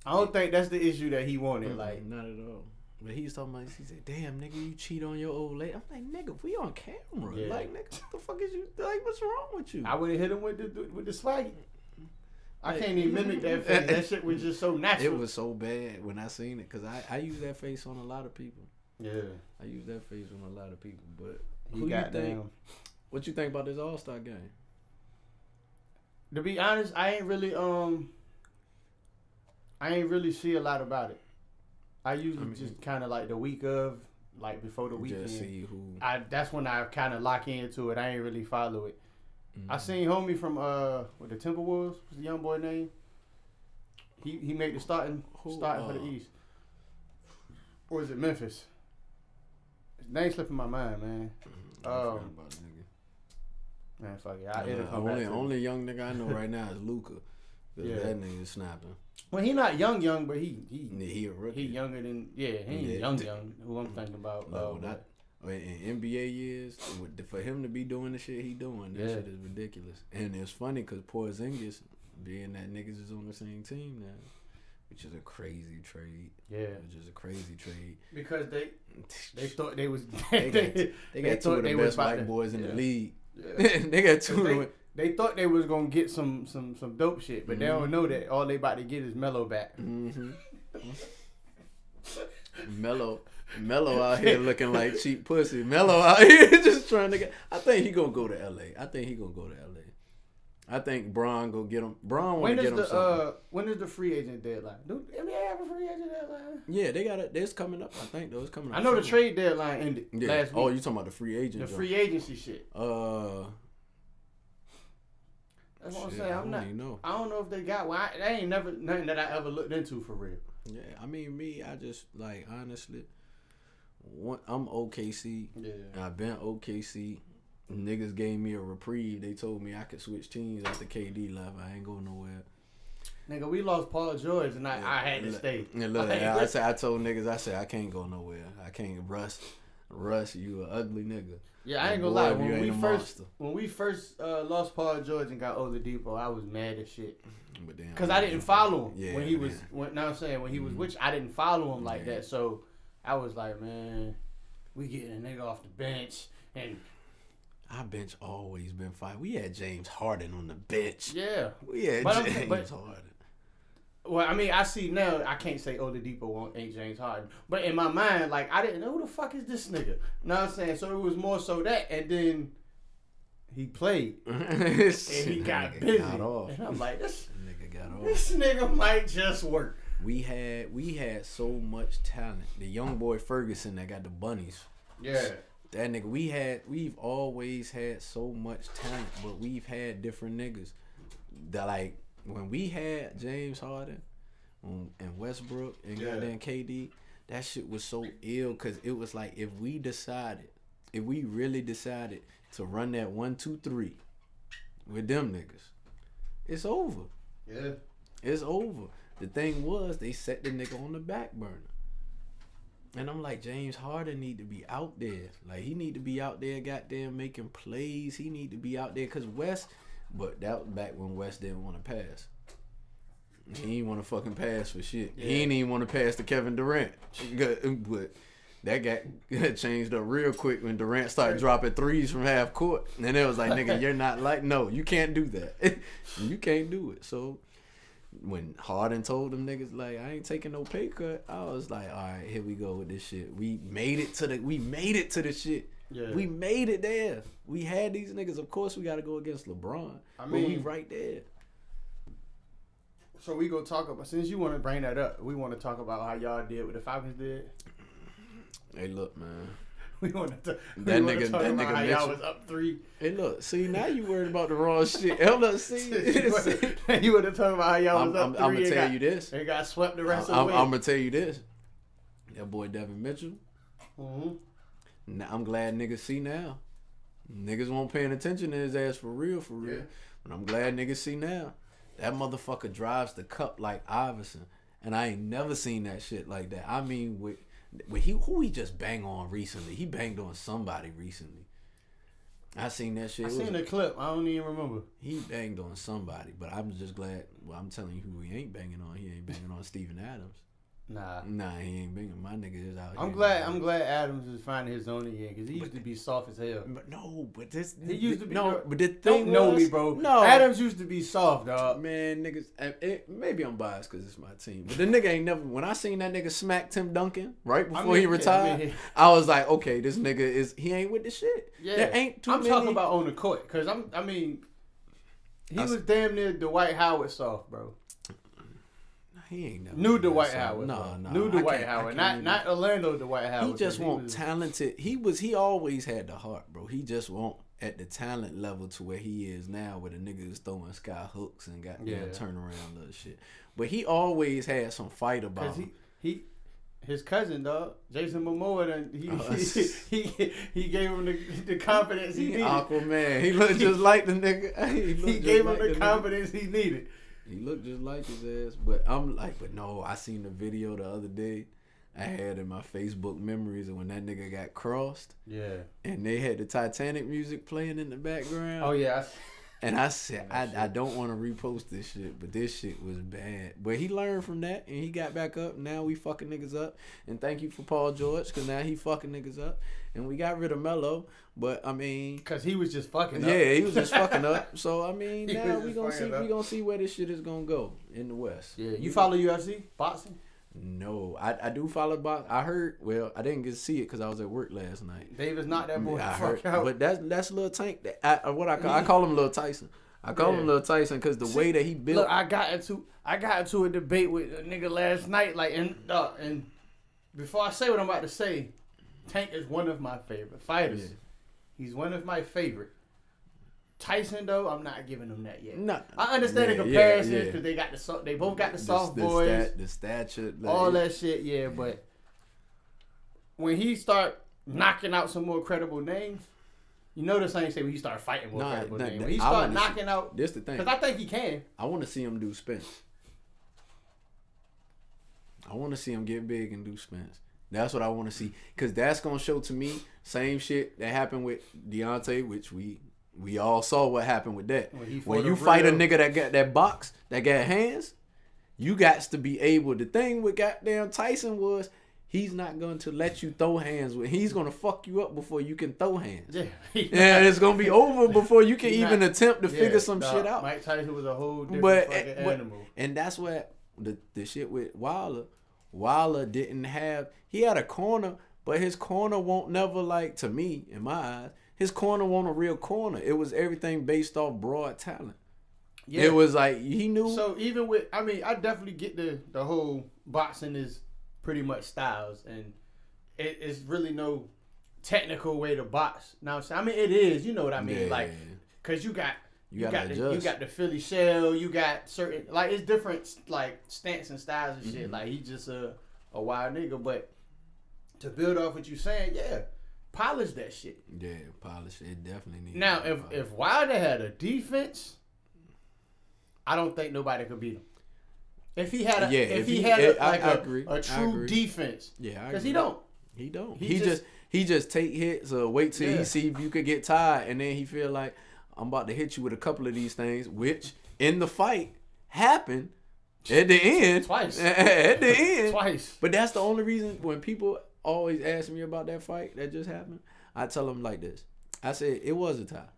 don't think that's the issue that he wanted. Like,
not at all. But he's talking about. He said, "Damn, nigga, you cheat on your old lady." I'm like, nigga, we on camera.
Yeah.
Like, nigga, what the fuck is you? Like, what's wrong with you?
I would have hit him with the with the swag. I
Like-
can't even mimic that face. That shit was just so natural.
It was so bad when I seen it because I I use that face on a lot of people.
Yeah,
I use that face on a lot of people. But who you
got
think?
down.
What you think about this All Star game?
To be honest, I ain't really um. I ain't really see a lot about it. I usually
I mean-
just kind of like the week of, like before the weekend.
Just see who.
I that's when I kind of lock into it. I ain't really follow it. I
Mhm.
seen homie from uh what the Timberwolves. What's the young boy name? He he made the starting
Who,
starting for the
uh,
East. Or is it Memphis? His name slipping my mind, man.
Forgot
um. Man, fuck it. I, it'll
only
back to me.
only young nigga I know right now is Luka. Cause
Yeah.
that nigga is snapping.
Well, he not young, young, but he he
Yeah, he a rookie.
he younger than yeah. He ain't
Yeah.
young, young. Who I'm thinking about?
No,
uh, but-
I mean, in NBA years, for him to be doing the shit he doing, that
Yeah.
shit is ridiculous. And it's funny because Porzingis, being that niggas is on the same team now, which is a crazy trade.
yeah,
Which is a crazy trade.
because they they thought they was
They
they,
got- They
they
got two of the best white boys in
yeah.
the league.
Yeah.
they got two.
They-
of them.
They thought they was gonna get some some some dope shit, but they
Mhm.
don't know that all they about to get is Melo back.
Mm-hmm. Melo, Melo out here looking like cheap pussy. Melo out here just trying to get. I think he gonna go to L.A. I think he gonna go to L.A. I think Bron go get him. Bron want to get him
the
something.
uh when is the free agent deadline? Do NBA have a free agent deadline?
yeah, they got it. It's coming up. I think though. It's coming up.
I know the trade deadline ended
Yeah.
last
Oh, you talking about the free agent?
the
joint.
free agency shit.
Uh,
That's what I'm
shit,
saying.
I
I'm
don't
not.
know.
I don't know if they got one. I, that ain't never nothing that I ever looked into for real.
Yeah, I mean me, I just like honestly, one, I'm OKC.
Yeah.
I've been OKC. Niggas gave me a reprieve. They told me I could switch teams after KD left. I ain't going nowhere.
Nigga, we lost Paul George, and I,
Yeah,
I had to
look-
stay.
And look,
Like,
I, I said I told niggas I said I can't go nowhere. I can't Russ. Russ, you a ugly nigga.
Yeah, I ain't gonna lie. When we first
monster.
when we first uh, lost Paul George and got Oladipo, I was mad as shit
But then
because I didn't follow him
Yeah,
when he was. When, now I'm saying when he was
Mhm.
which I didn't follow him like
Yeah.
that. So I was like, man, we getting a nigga off the bench, and
Our bench always been fine. We had James Harden on the bench.
yeah.
We had
But
James
but-
Harden.
Well, I mean, I see now. I can't say Oladipo won't ain't James Harden, but in my mind, like I didn't know who the fuck is this nigga. Know what I'm saying? So it was more so that, and then he played
and
he got busy,
Got off.
and I'm like, this
Nigga got off.
this nigga might just work.
We had we had so much talent. The young boy Ferguson that got the bunnies.
Yeah.
That nigga, we had we've always had so much talent, but we've had different niggas. That like when we had James Harden and Westbrook and
Yeah.
goddamn KD, that shit was so ill because it was like if we decided, if we really decided to run that one two three with them niggas, it's over.
Yeah.
It's over. The thing was, they set the nigga on the back burner. And I'm like, James Harden need to be out there. Like he need to be out there, goddamn, making plays. He need to be out there because West. But that was back when West didn't want to pass. He ain't want to fucking pass for shit.
Yeah.
He ain't even want to pass to Kevin Durant. But that got changed up real quick when Durant started dropping threes from half court. And it was like, nigga, you're not like, no, you can't do that. you can't do it. So when Harden told them niggas like I ain't taking no pay cut, I was like, all right, here we go with this shit. We made it to the we made it to the shit.
Yeah.
We made it there. We had these niggas. Of course, we got to go against LeBron.
I
but we right there.
So we go talk about since you want to bring that up, we want to talk about how y'all did what the Falcons did.
Hey, look, man.
We want to.
That nigga-
talk
that
about
nigga
how y'all was up three.
Hey, look. See, now you worried about the wrong shit. Hell, look, see.
you want to talk about how y'all
I'm,
was up
I'm,
3
I'm gonna tell
got,
you this.
They got swept the rest
I'm,
of the way.
I'm gonna tell you this. That boy Devin Mitchell.
Mhm.
Now, I'm glad niggas see now. Niggas won't paying attention to his ass for real, for real.
Yeah.
But I'm glad niggas see now. That motherfucker drives the cup like Iverson. And I ain't never seen that shit like that. I mean, with, with he who he just banged on recently. He banged on somebody recently. I seen that shit.
I seen the clip. I don't even remember.
he banged on somebody, but I'm just glad. Well, I'm telling you who he ain't banging on. He ain't banging on Steven Adams.
Nah.
Nah, he ain't banging. My nigga is out.
I'm
here.
glad. I'm glad Adams is finding his zone again because he used to be soft as hell.
But no, but this
He used to be-
no, but the thing
Don't know me, bro.
No,
Adams used to be soft, dog.
man, niggas. eh, It, maybe I'm biased because it's my team, but the nigga ain't never. When I seen that nigga smack Tim Duncan right before
I mean,
he
yeah, I
retired,
mean,
I was like, okay, this nigga is he ain't with the shit.
Yeah,
there ain't too
I'm
many.
talking about on the court because I'm. I mean, he
I
was damn near Dwight Howard soft, bro.
He ain't never.
New Dwight Howard.
No, no,
New Dwight Howard, not not Orlando Dwight Howard.
He just want
was-
talented. He was. He always had the heart, bro. He just want at the talent level to where he is now, where the nigga is throwing sky hooks and got yeah. Turnaround little shit. But he always had some fight about him.
he he his cousin dog Jason Momoa done, he,
Oh,
he, he he gave him the, the confidence he
He
needed.
Aquaman. He looked just like the nigga. He,
He gave him
like
the
nigga.
confidence he needed.
He looked just like his ass. But I'm like, but no, I seen the video the other day. I had in my Facebook memories and when that nigga got crossed
Yeah.
and they had the Titanic music playing in the background.
Oh yeah.
And I said, I, I don't want to repost this shit, but this shit was bad. But he learned from that and he got back up. Now we fucking niggas up. And thank you for Paul George because now he fucking niggas up. And we got rid of Melo. But I mean,
Cause he was just fucking. Up.
yeah, he was just fucking up. So I mean,
He
now we gonna see
up.
we gonna see where this shit is gonna go in the West.
Yeah. You follow UFC boxing?
No, I, I do follow box. I heard. Well, I didn't get to see it because I was at work last night.
Davis knocked that boy
Yeah, I heard,
out.
but that's that's little Tank. That- I, I- what I call, I call him little Tyson. I call
Yeah.
him little Tyson because the
See,
way that he built.
Look, I got into I got into a debate with a nigga last night, like and uh, and before I say what I'm about to say, Tank is one of my favorite fighters.
Yeah.
He's one of my favorite. Tyson though, I'm not giving him that yet.
No,
I understand
yeah,
the comparisons because
yeah.
they got the so- they both got the
The-
soft
the
boys,
stat- the stature, like,
all that shit. Yeah, but when he start knocking out some more credible names, you know the same thing when he start fighting more
Nah,
credible
nah,
names. When he start
wanna see-
knocking out,
This the thing.
because I think he can.
I want to see him do Spence. I want to see him get big and do Spence. That's what I want to see, cause that's gonna show to me same shit that happened with Deontay, which we we all saw what happened with that.
When
When you fight a nigga that got that box, that got hands, you got to be able. The thing with goddamn Tyson was he's not going to let you throw hands with. He's gonna fuck you up before you can throw hands.
Yeah,
And it's gonna be over before you can even
not-
attempt to
Yeah,
figure some
dog,
shit out.
Mike Tyson was a whole different
But,
fucking
but
animal.
and that's what the the shit with Wilder. Wilder didn't have. He had a corner, but his corner won't never like to me in my eyes. His corner won't a real corner. It was everything based off broad talent.
Yeah.
It was like he knew.
So even with, I mean, I definitely get the the whole boxing is pretty much styles, and it, it's really no technical way to box. Now, I mean, it is. You know what I mean?
Yeah.
Like, cause you got
You
you, got the, you got the Philly shell. You got certain like it's different like stance and styles and
Mm-hmm.
shit. Like he's just a a wild nigga, but to build off what you're saying, yeah, polish that shit.
yeah, polish. It definitely needs.
Now, if if Wilder had a defense, I don't think nobody could beat him. If he had a,
Yeah,
if,
if
he,
he-
had a,
I-
like
I agree.
a
I
true
agree.
defense,
yeah,
because he don't.
He don't.
He
He,
just-
just, he just take hits or wait till
Yeah.
he see if you could get tired, and then he feel like I'm about to hit you with a couple of these things, which in the fight happened at the end.
Twice.
At the end.
Twice.
But that's the only reason when people always ask me about that fight that just happened, I tell them like this. I said it was a tie.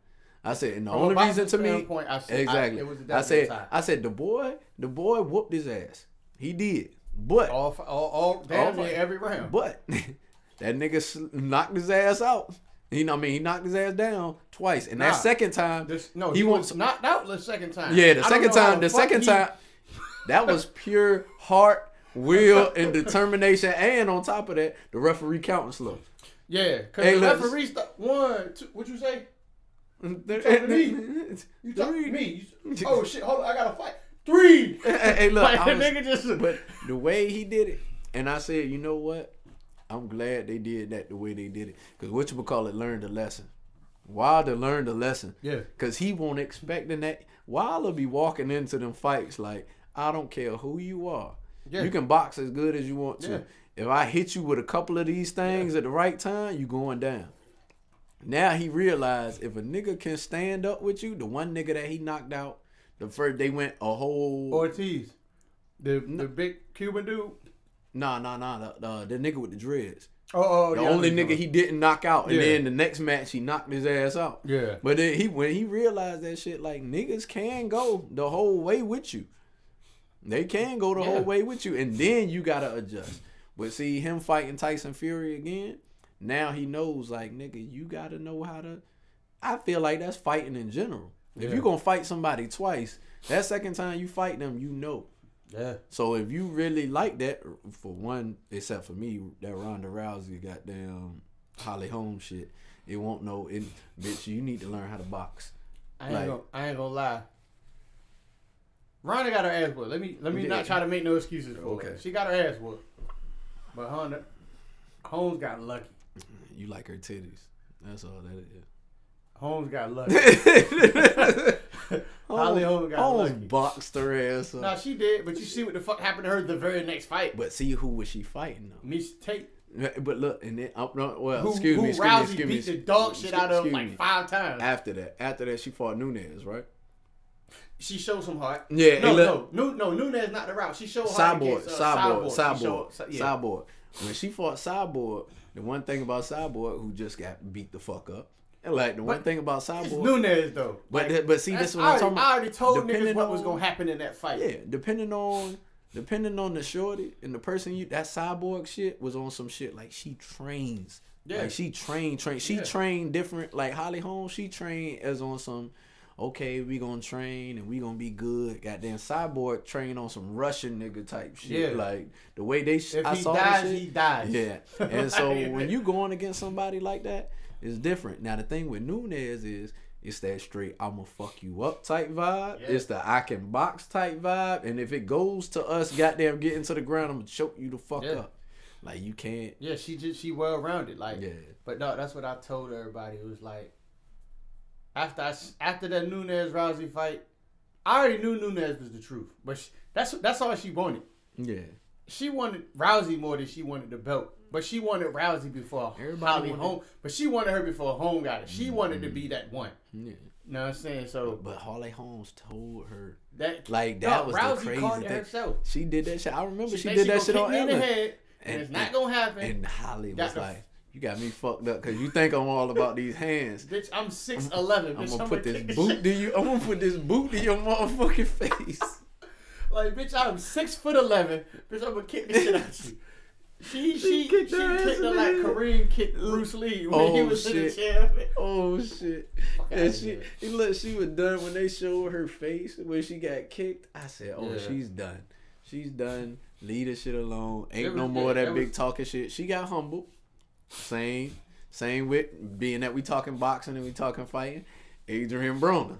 I said, and the
From
only reason to me,
standpoint, I said- I-
exactly.
it was
I, said,
a tie.
I said the boy, the boy whooped his ass. He did, but
All, all, all
All
every round.
but that nigga sl- knocked his ass out. You know, I mean, he knocked his ass down twice, and
Nah.
that second time,
This, no,
he
he,
wants-
was knocked out the second time.
yeah, the
I
second time, the second
he-
time, that was pure heart, will, and determination, and on top of that, the referee counting slow.
Yeah, because
Hey,
the referee st- one, two, what you say?
hey,
talking to me? You talking to me? Oh shit! Hold on, I gotta fight. Three.
hey, look,
like,
was-
nigga just.
but the way he did it, and I said, you know what? I'm glad they did that the way they did it, because what you would call it learned a lesson. Wilder learned a lesson.
Yeah.
Cause he won't expecting that. Wilder be walking into them fights like, I don't care who you are.
Yeah.
You can box as good as you want to.
Yeah.
If I hit you with a couple of these things at the right time, you going down. Now he realized if a nigga can stand up with you, the one nigga that he knocked out, the first they went a whole
Ortiz, the the big Cuban dude.
Nah nah nah the, the, the nigga with the dreads.
Oh, oh
The
yeah,
only
know
nigga he didn't knock out, and
Yeah.
then the next match he knocked his ass out.
Yeah.
But then he when he realized that shit, like niggas can go the whole way with you. They can go the
Yeah.
whole way with you, and then you gotta adjust. But see him fighting Tyson Fury again. Now he knows, like nigga, you gotta know how to. I feel like that's fighting in general. If you gonna fight somebody twice, that second time you fight them, you know.
Yeah.
So if you really like that, for one, except for me, that Ronda Rousey goddamn Holly Holm shit, it won't know. It, bitch, you need to learn how to box.
I ain't
Like-
gonna, I ain't gonna lie. Ronda got her ass whooped. Let me let me
Yeah.
not try to make no excuses for
Okay.
her. She got her ass whooped. But Ronda, Holmes got lucky.
You like her titties. That's all that is.
Holmes got lucky. Holly Holmes got
Holmes
lucky.
boxed her ass up.
no, she did, but you see what the fuck happened to her the very next fight.
But see who was she fighting though?
Miesha Tate,
But look, and then uh, no, well,
who,
excuse
who
me, excuse
Rousey
me, excuse me,
beat the dog shit out of
excuse
like five times.
After that, after that, she fought Nunes, right?
She showed some heart.
Yeah,
no,
look-
no, no, no, Nunes not the route. She showed heart
Cyborg,
against, uh,
Cyborg,
She
Cyborg,
showed- yeah.
Cyborg. When she fought Cyborg, the one thing about Cyborg, who just got beat the fuck up, and like the one
But
thing about
It's
Cyborg,
Nunes though.
But
Like,
but see, this is what
I
I'm
already,
talking about.
I already told niggas
Depending
what was gonna happen in that fight.
yeah, depending on depending on the shorty and the person you that Cyborg shit was on some shit like she trains.
Yeah.
Like she trained, train. She
Yeah.
trained different. Like Holly Holmes, she trained as on some. Okay, we gonna train and we gonna be good. Goddamn, Cyborg train on some Russian nigga type shit.
Yeah.
Like the way they.
If
I
he
saw
dies,
shit.
he dies.
Yeah, and so when you going against somebody like that, it's different. Now the thing with Nunes is It's that straight I'ma fuck you up type vibe.
Yeah.
It's the I can box type vibe. And if it goes to us goddamn getting to the ground, I'm gonna choke you the fuck
Yeah.
up. Like you can't
Yeah, she just she well rounded. Like,
Yeah.
but no, that's what I told everybody. It was like after I after that Nunes Rousey fight, I already knew Nunes was the truth. But she, that's that's all she wanted.
Yeah.
She wanted Rousey more than she wanted the belt. But she wanted Rousey before
Everybody
Holly
wanted-
Holm. But she wanted her before Holm got it. She wanted to mm-hmm. be that one.
Yeah.
You know what I'm saying? So
But Holly Holmes told her
that
like that
no,
was
Rousey
the crazy thing.
herself.
She did that shit. I remember she,
said
did that shit on
me the
Ellen.
head, and,
And-
it's not gonna happen.
And Holly
Got
was
the-
like, "You got me fucked up because you think I'm all about these hands.
Bitch, I'm six eleven.
I'm
Bitch,
gonna
I'm
put
gonna
this boot
shit-
to you. I'm gonna put this boot to your motherfucking face."
Like, bitch, I'm six foot eleven. Bitch, I'm gonna kick this shit out you. She she she
kicked
kicked
her ass the
like. Kareem kicked Bruce Lee when he
Oh,
was in the
shit.
chair.
Oh shit!
Fuck
And she, and look, she was done when they showed her face when she got kicked. I said, "Oh,
Yeah.
she's done. She's done. Leave the shit alone. Ain't
It
no
was-
more of
yeah,
that
it
big
was-
talking shit." She got humble. Same, same with being that we talking boxing and we talking fighting. Adrian Broner.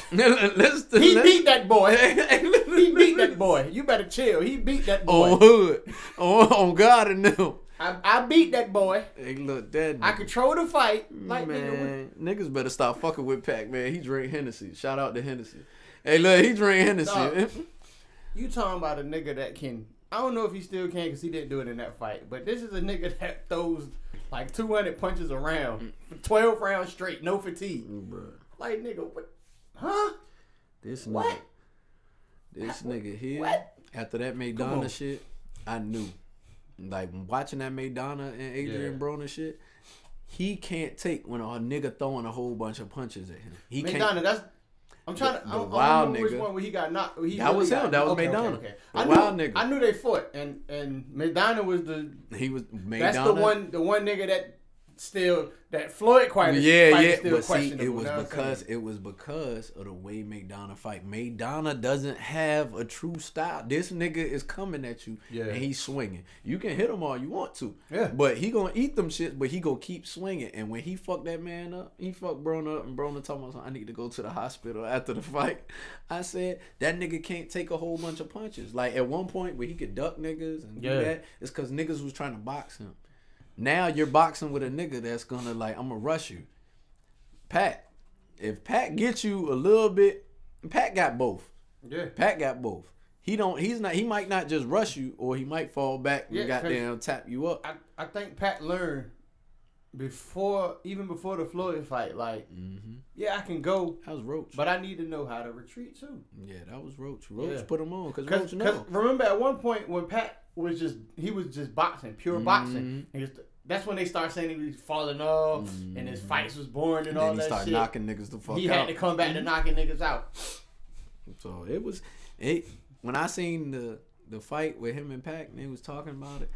let's,
He
let's-
beat that boy. He
he
beat that boy. You better chill. He beat that boy.
on hood, on, on God and them.
I, I beat that boy.
Hey, look, that
I control the fight. Like nigga,
man, niggas better stop fucking with Pac, man. He drink Hennessy. Shout out to Hennessy. Hey, look, he drink Hennessy.
Dog. you talking about a nigga that can? I don't know if he still can because he didn't do it in that fight. But this is a nigga that throws like 200 punches around, 12 rounds straight, no fatigue.
Bruh,
Like nigga, what? Huh?
this
What?
nigga, this nigga here.
What?
After that
on.
Maidana shit, I knew. Like watching that Maidana and Adrian
Yeah.
Broner shit, he can't take when a nigga throwing a whole bunch of punches at him. He can't.
Maidana, that's. I'm trying
The-
to.
the
I don't, I
wild
don't know which
nigga.
one where he got knocked. He
That was him.
got-
That was
okay,
Maidana.
Okay, okay.
The
I
wild
knew,
nigga.
I knew they fought, and and Maidana was the.
He was Maidana.
That's the one. The one nigga that still that Floyd quite.
Yeah, yeah, but see, it was
know what I'm
because it was because of the way Maidana fight. Maidana doesn't have a true style. This nigga is coming at you,
Yeah.
and he's swinging. You can hit him all you want to,
Yeah.
but he gonna eat them shits. But he gonna keep swinging. And when he fucked that man up, he fucked Broner up, and Broner told me, "I need to go to the hospital after the fight." I said that nigga can't take a whole bunch of punches. Like at one point where he could duck niggas and
Yeah.
do that, it's because niggas was trying to box him. Now you're boxing with a nigga that's gonna like I'm gonna rush you. Pat, if Pat gets you a little bit, Pat got both.
Yeah.
Pat got both. He don't. He's not. He might not just rush you, or he might fall back and
Yeah,
goddamn tap you up.
I, I think Pat learned before even before the Floyd fight, like,
hmm
yeah, I can go,
That was Roach.
but I need to know how to retreat too.
yeah, that was Roach. Roach
Yeah.
put him on because
Cause,
Roach
'cause
know.
remember at one point when Pat was just he was just boxing, pure
Mm-hmm.
boxing. He was, that's when they start saying he was falling off and his fights was boring and,
And
all
then
that
started
shit.
knocking niggas the fuck out.
he
out.
had to come back to knocking niggas out.
So it was it when I seen the the fight with him and Pac and they was talking about it.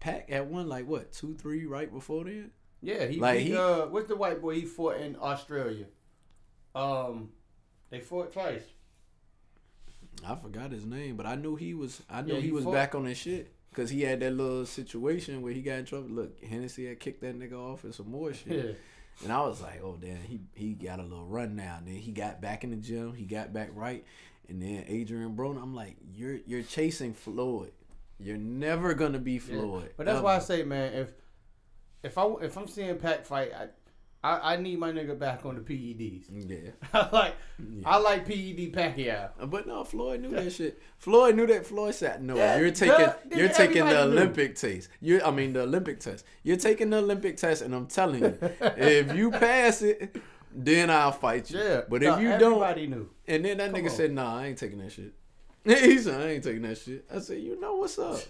Pac had won like what two three right before then.
Yeah, he
Like,
beat,
he-
uh what's the white boy he fought in Australia? Um, they fought twice.
I forgot his name, but I knew he was. I knew
Yeah,
he,
he
was
fought-
back on his shit because he had that little situation where he got in trouble. Look, Hennessy had kicked that nigga off and some more shit,
Yeah.
and I was like, oh damn, he he got a little run now. And then he got back in the gym, he got back right, and then Adrian Broner, I'm like, you're you're chasing Floyd. You're never gonna be
Yeah.
Floyd.
But that's why I say, man, if if I if I'm seeing Pac fight, I I, I need my nigga back on the PEDs.
Yeah.
I like I like PED Pacquiao.
Uh, But no, Floyd knew that shit. Floyd knew that. Floyd said, "No,
Yeah,
you're taking,
duh,
you're taking the
knew.
Olympic test. You, I mean, the Olympic test. You're taking the Olympic test, and I'm telling you, if you pass it, then I'll fight you.
Yeah,
But
no,
if you don't,
everybody knew.
and then that
Come
nigga
on.
said, "Nah, I ain't taking that shit." he said, "I ain't taking that shit." I said, "You know what's up."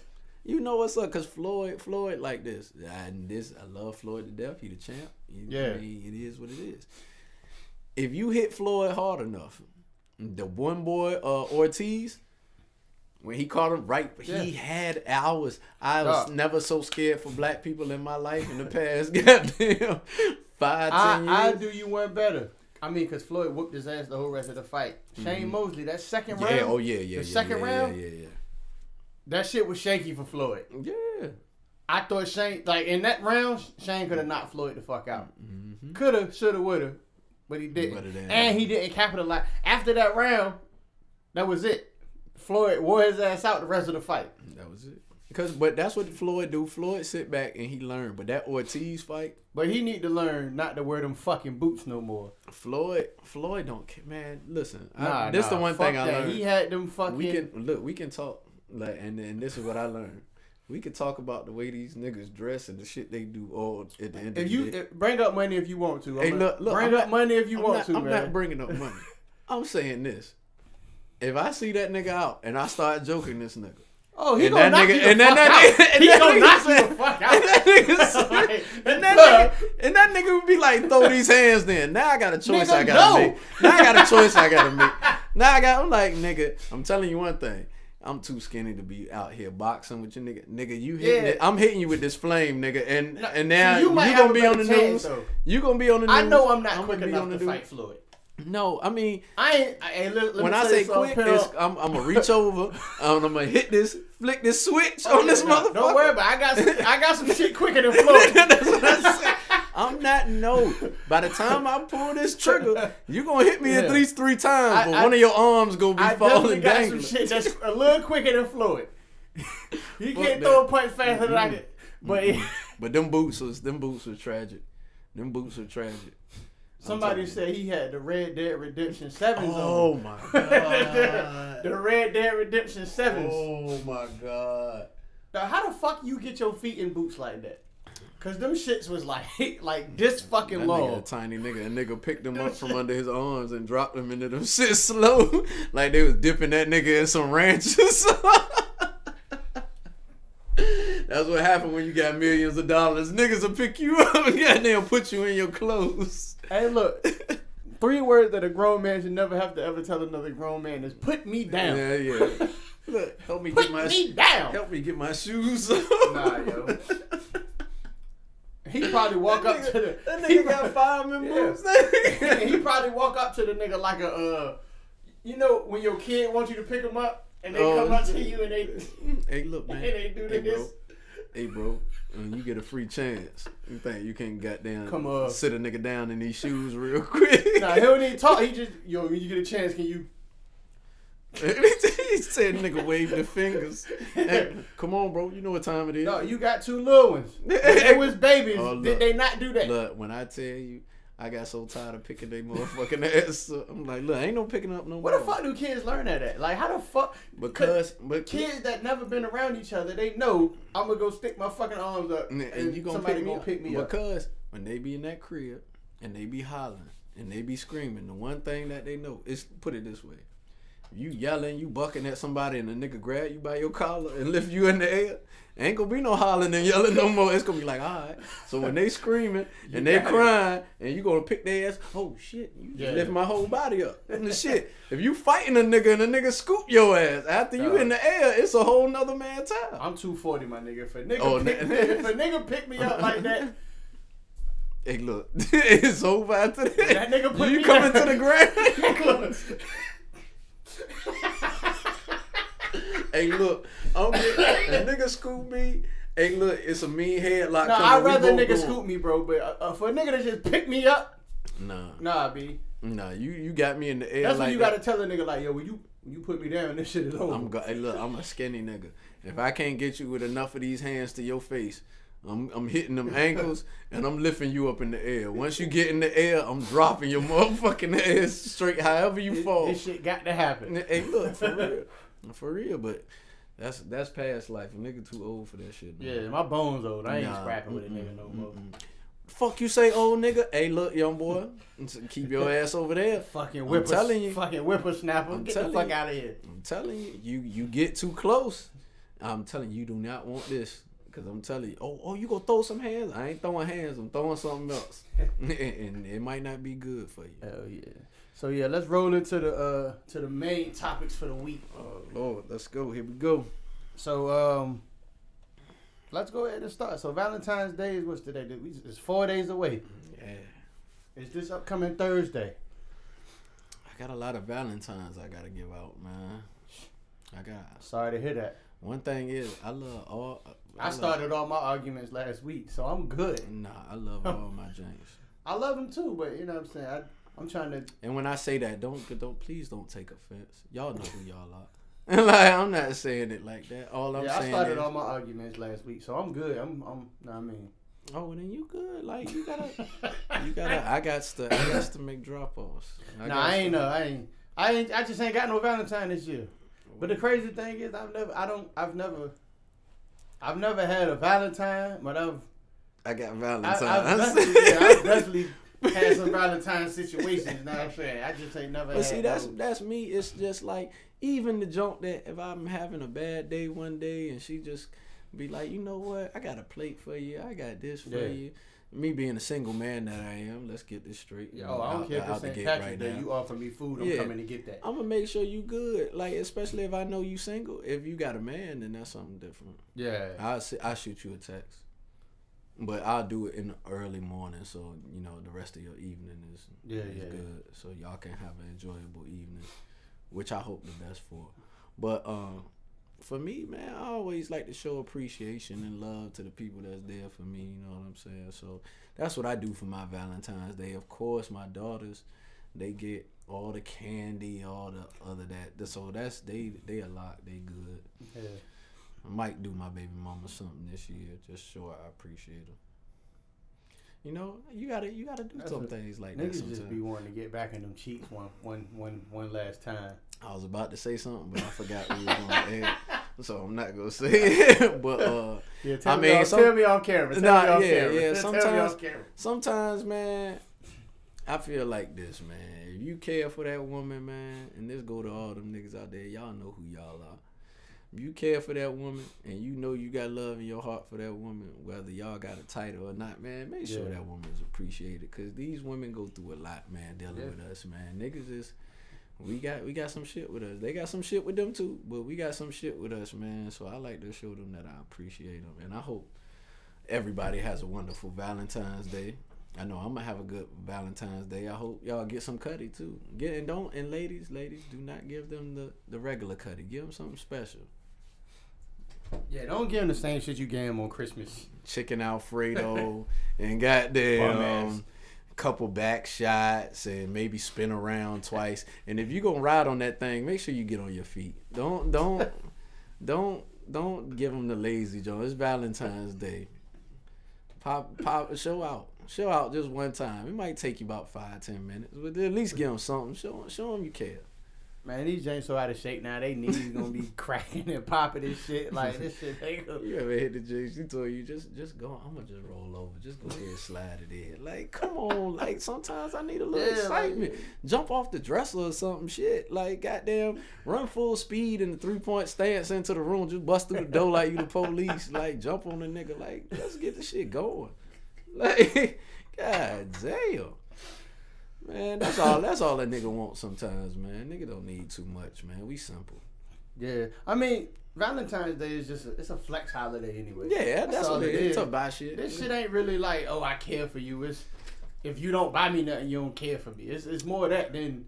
You know what's up, cause Floyd, Floyd like this, and this I love Floyd to death. He the champ.
Yeah.
I mean, it is what it is. If you hit Floyd hard enough, the one boy uh, Ortiz, when he caught him right,
Yeah.
he had hours. I was
Dog.
never so scared for black people in my life in the past. Goddamn, five ten
I, I
years.
do you one better. I mean, cause Floyd whooped his ass the whole rest of the fight. Shane Mosley, that second
Mm-hmm. yeah,
round,
oh yeah, yeah,
the
yeah,
second
yeah,
round,
yeah, yeah,
that shit was shaky for Floyd.
yeah.
I thought Shane, like in that round, Shane could have knocked Floyd the fuck out.
Mm-hmm.
Coulda, shoulda, woulda. but he didn't. And he didn't capitalize. After that round, that was it. Floyd wore his ass out the rest of the fight.
That was it. Because, but that's what Floyd do. Floyd sit back and he learn. But that Ortiz fight,
But he need to learn not to wear them fucking boots no more.
Floyd, Floyd don't care. Man, listen.
Nah,
I, this
nah,
the one thing I learned.
He had them fucking.
we can look. We can talk. Like, and and this is what I learned. We can talk about the way these niggas dress and the shit they do all at the end
if
of
you
the day.
if- bring up money if you want to.
Hey, look, look,
bring
I'm
up
not-
money if you
I'm
want
not,
to,
I'm
man.
not bringing up money. I'm saying this. If I see that nigga out and I start joking this nigga,
oh, he gonna knock
nigga-
you the
and
fuck
that
out.
and
he
that
gonna
nigga
knock you the fuck
and that
out.
nigga
Like,
and that nigga, and that nigga would be like, throw these hands then. Now I got a choice
Nigga,
I gotta
no.
make. Now I got a choice I gotta make. Now I got, I'm like, nigga, I'm telling you one thing. I'm too skinny to be out here boxing with you, nigga. Nigga, you hitting
Yeah.
it. I'm hitting you with this flame, nigga. And
No,
and now you,
you
gonna be on the
chance,
news.
though.
You gonna be on the news.
I know I'm not
I'ma
quick enough to fight Floyd.
No, I mean,
I ain't. I, hey, let, let
when I say quick, I'm, I'm gonna reach over. and I'm gonna hit this, flick this switch oh, on this
No,
motherfucker.
Don't worry about. it. I got. Some, I got some shit quicker than Floyd.
That's what I said. I'm not no. By the time I pull this trigger, you gonna hit me
Yeah.
at least three times,
I-
but
I-
one of your arms gonna be
I
falling
got
dangling.
some shit that's a little quicker than Floyd. He
Fuck
can't
that.
throw a punch faster than I can. But
But them boots was them boots were tragic. Them boots were tragic.
somebody said he had the Red Dead Redemption Sevens
Oh
on.
my
the,
god.
the Red Dead Redemption Sevens.
oh my god.
Now, how the fuck you get your feet in boots like that? Cause them shits was like like this fucking
That nigga, a tiny nigga, a nigga picked them up from under his arms and dropped them into them shit slow, like they was dipping that nigga in some ranches. That's what happened when you got millions of dollars. Niggas will pick you up and goddamn put you in your clothes.
Hey, look. Three words that a grown man should never have to ever tell another grown man is "put me down."
Yeah, yeah. Look, help me
Put
get my
me down.
help me get my shoes.
Nah, yo. He probably walk up to the.
That
he
nigga got
prob-
fireman
Yeah. he probably walk up to the nigga like a, uh, you know, when your kid wants you to pick him up and they
Oh,
come up to you and they,
hey, look, man.
and they do
Hey,
this.
bro. Hey, bro. And you get a free chance. You think you can't, goddamn
Come on.
sit a nigga down in these shoes real quick?
Nah, he don't even talk. He just, yo, when you get a chance, can you?
he said nigga wave the fingers. Hey, come on, bro. You know what time it is.
No, you got two little ones. They was babies.
Oh,
Did they not do that?
Look, when I tell you, I got so tired of picking their motherfucking ass. up. I'm like, look, ain't no picking up no
Where
more.
the fuck do kids learn that at? Like, how the fuck?
Because, but
kids that never been around each other, they know I'm gonna go stick my fucking arms up
and,
and,
you gonna
somebody
pick me
gonna pick me up.
because when they be in that crib and they be hollering and they be screaming, the one thing that they know is put it this way: you yelling, you bucking at somebody, and a nigga grab you by your collar and lift you in the air. Ain't gonna be no hollering and yelling no more. It's gonna be like, all right. So when they screaming and they
got it.
crying and you gonna pick their ass, oh shit, you just
Yeah.
lift my whole body up. And the shit. If you fighting a nigga and a nigga scoop your ass after you
Dog.
in the air, it's a whole nother man time.
I'm 240, my nigga. If a nigga,
Oh,
pick, me, if a nigga pick me up like that,
Hey, look, it's over after that.
That nigga put
you
me
coming to the ground. hey, look, I'm getting a nigga scoop me. Hey, look, it's a mean headlock. coming.
I'd rather a nigga
going.
scoop me, bro. But uh, uh, for a nigga to just pick me up,
Nah,
nah, b.
nah, you you got me in the air
That's
like
when you
that.
gotta tell a nigga like, yo, when you when you put me down, this shit is over.
I'm go- hey, look, I'm a skinny nigga. If I can't get you with enough of these hands to your face, I'm I'm hitting them ankles and I'm lifting you up in the air. Once you get in the air, I'm dropping your motherfucking ass straight however you
This-
fall.
This shit got to happen.
Hey, look, for real. For real, but that's that's past life. A nigga too old for that shit. man.
Yeah, my bones old. I ain't
Nah,
scrapping with a nigga no more.
mm-mm. Fuck you say old nigga. Hey look, young boy. Keep your ass over there.
Fucking
I'm
whipper,
telling you.
fucking whippersnapper.
I'm
Get the fuck
you.
out of here.
I'm telling you, you you get too close. I'm telling you, you do not want this. Cause I'm telling you, oh, oh, you gonna throw some hands? I ain't throwing hands. I'm throwing something else, and it might not be good for you.
Hell yeah. So yeah, let's roll into the uh to the main topics for the week.
Oh Lord, let's go. Here we go.
So um, let's go ahead and start. So Valentine's Day is what's today? It's four days away.
Yeah,
It's this upcoming Thursday.
I got a lot of Valentines I gotta give out, man. I got
Sorry to hear that.
One thing is I love all.
I
love-
started all my arguments last week, so I'm good.
Nah, I love all my drinks.
I love them too, but you know what I'm saying. I I'm trying to.
And when I say that, don't don't please don't take offense. Y'all know who y'all are. like I'm not saying it like that. All I'm
yeah, I
saying
started
is,
all my arguments last week, so I'm good. I'm. I'm. Know what I mean.
oh, then you good. Like you gotta, you gotta. I got to, I got to make drop offs.
Nah, I ain't. Uh, I ain't. I ain't. I just ain't got no Valentine this year. But the crazy thing is, I've never. I don't. I've never. I've never had a Valentine, but I've.
I got
I,
Valentine's.
I've, definitely, yeah, I've definitely had some Valentine situations. Know what I'm saying? I just ain't never.
But
had
see, that's
no-
that's me. It's just like even the joke that if I'm having a bad day one day and she just be like, you know what, I got a plate for you. I got this for
Yeah.
you. Me being a single man that I am, let's get this straight. you
Oh, I don't
out-
care if it's
the
St. Patrick's
right
Day.
now.
You offer me food, I'm
Yeah.
coming to get that.
I'm gonna make sure you good. Like especially if I know you single. If you got a man, then that's something different.
Yeah.
I I shoot you a text, but I'll do it in the early morning, so you know the rest of your evening is
Yeah,
is
yeah.
good. So y'all can have an enjoyable evening, which I hope the best for. But um, for me, man, I always like to show appreciation and love to the people that's there for me. You know what I'm saying? So that's what I do for my Valentine's Day. Of course, my daughters, they get all the candy, all the other that. So that's they they a lot. They good.
Yeah.
I might do my baby mama something this year, just show I appreciate her. You know, you gotta you gotta do
That's
some
what-
things like that
Niggas just be wanting to get back in them cheeks one, one, one, one last time.
I was about to say something, but I forgot we was on the air, so I'm not gonna say it. but uh,
Yeah, tell
I
me,
mean,
off,
some-
tell me on camera. Tell
Nah,
off
yeah,
camera.
yeah, sometimes- sometimes, man, I feel like this, man. If you care for that woman, man, and this go to all them niggas out there, y'all know who y'all are. If you care for that woman and you know you got love in your heart for that woman, whether y'all got a title or not, man, make sure
Yeah.
that woman is appreciated. Cause these women go through a lot, man, dealing
Yeah.
with us, man. Niggas is we got we got some shit with us. They got some shit with them too, but we got some shit with us, man. So I like to show them that I appreciate them, and I hope everybody has a wonderful Valentine's Day. I know I'm gonna have a good Valentine's Day. I hope y'all get some cutty too. Get and don't and ladies, ladies, do not give them the the regular cutty. Give them something special.
Yeah, don't give them the same shit you gave them on Christmas.
Chicken Alfredo and
Bum
goddamn
ass.
Couple back shots and maybe spin around twice. And if you're gonna ride on that thing, make sure you get on your feet. Don't don't don't don't give them the lazy Joe. It's Valentine's Day. Pop pop show out. Show out just one time. It might take you about five ten minutes, but at least give them something. Show show them you care.
Man, these James so out of shape now. They knees gonna be cracking and popping and shit. Like this shit. They go.
You ever hit the jigs? She told you just just go. I'm gonna just roll over. Just go ahead and slide it in. Like come on. Like sometimes I need a little
Yeah, like-
excitement. Jump off the dresser or something. Shit. Like goddamn, run full speed in the three point stance into the room. Just bust through the door like you the police. Like jump on the nigga. Like let's get the shit going. Like god damn. Man, that's all. That's all a nigga wants sometimes, man. Nigga don't need too much, man. We simple.
Yeah, I mean Valentine's Day is just a, it's a flex holiday anyway.
Yeah, that's,
all
what it is. It's about shit.
This shit ain't really like oh I care for you. It's if you don't buy me nothing, you don't care for me. It's it's more of that than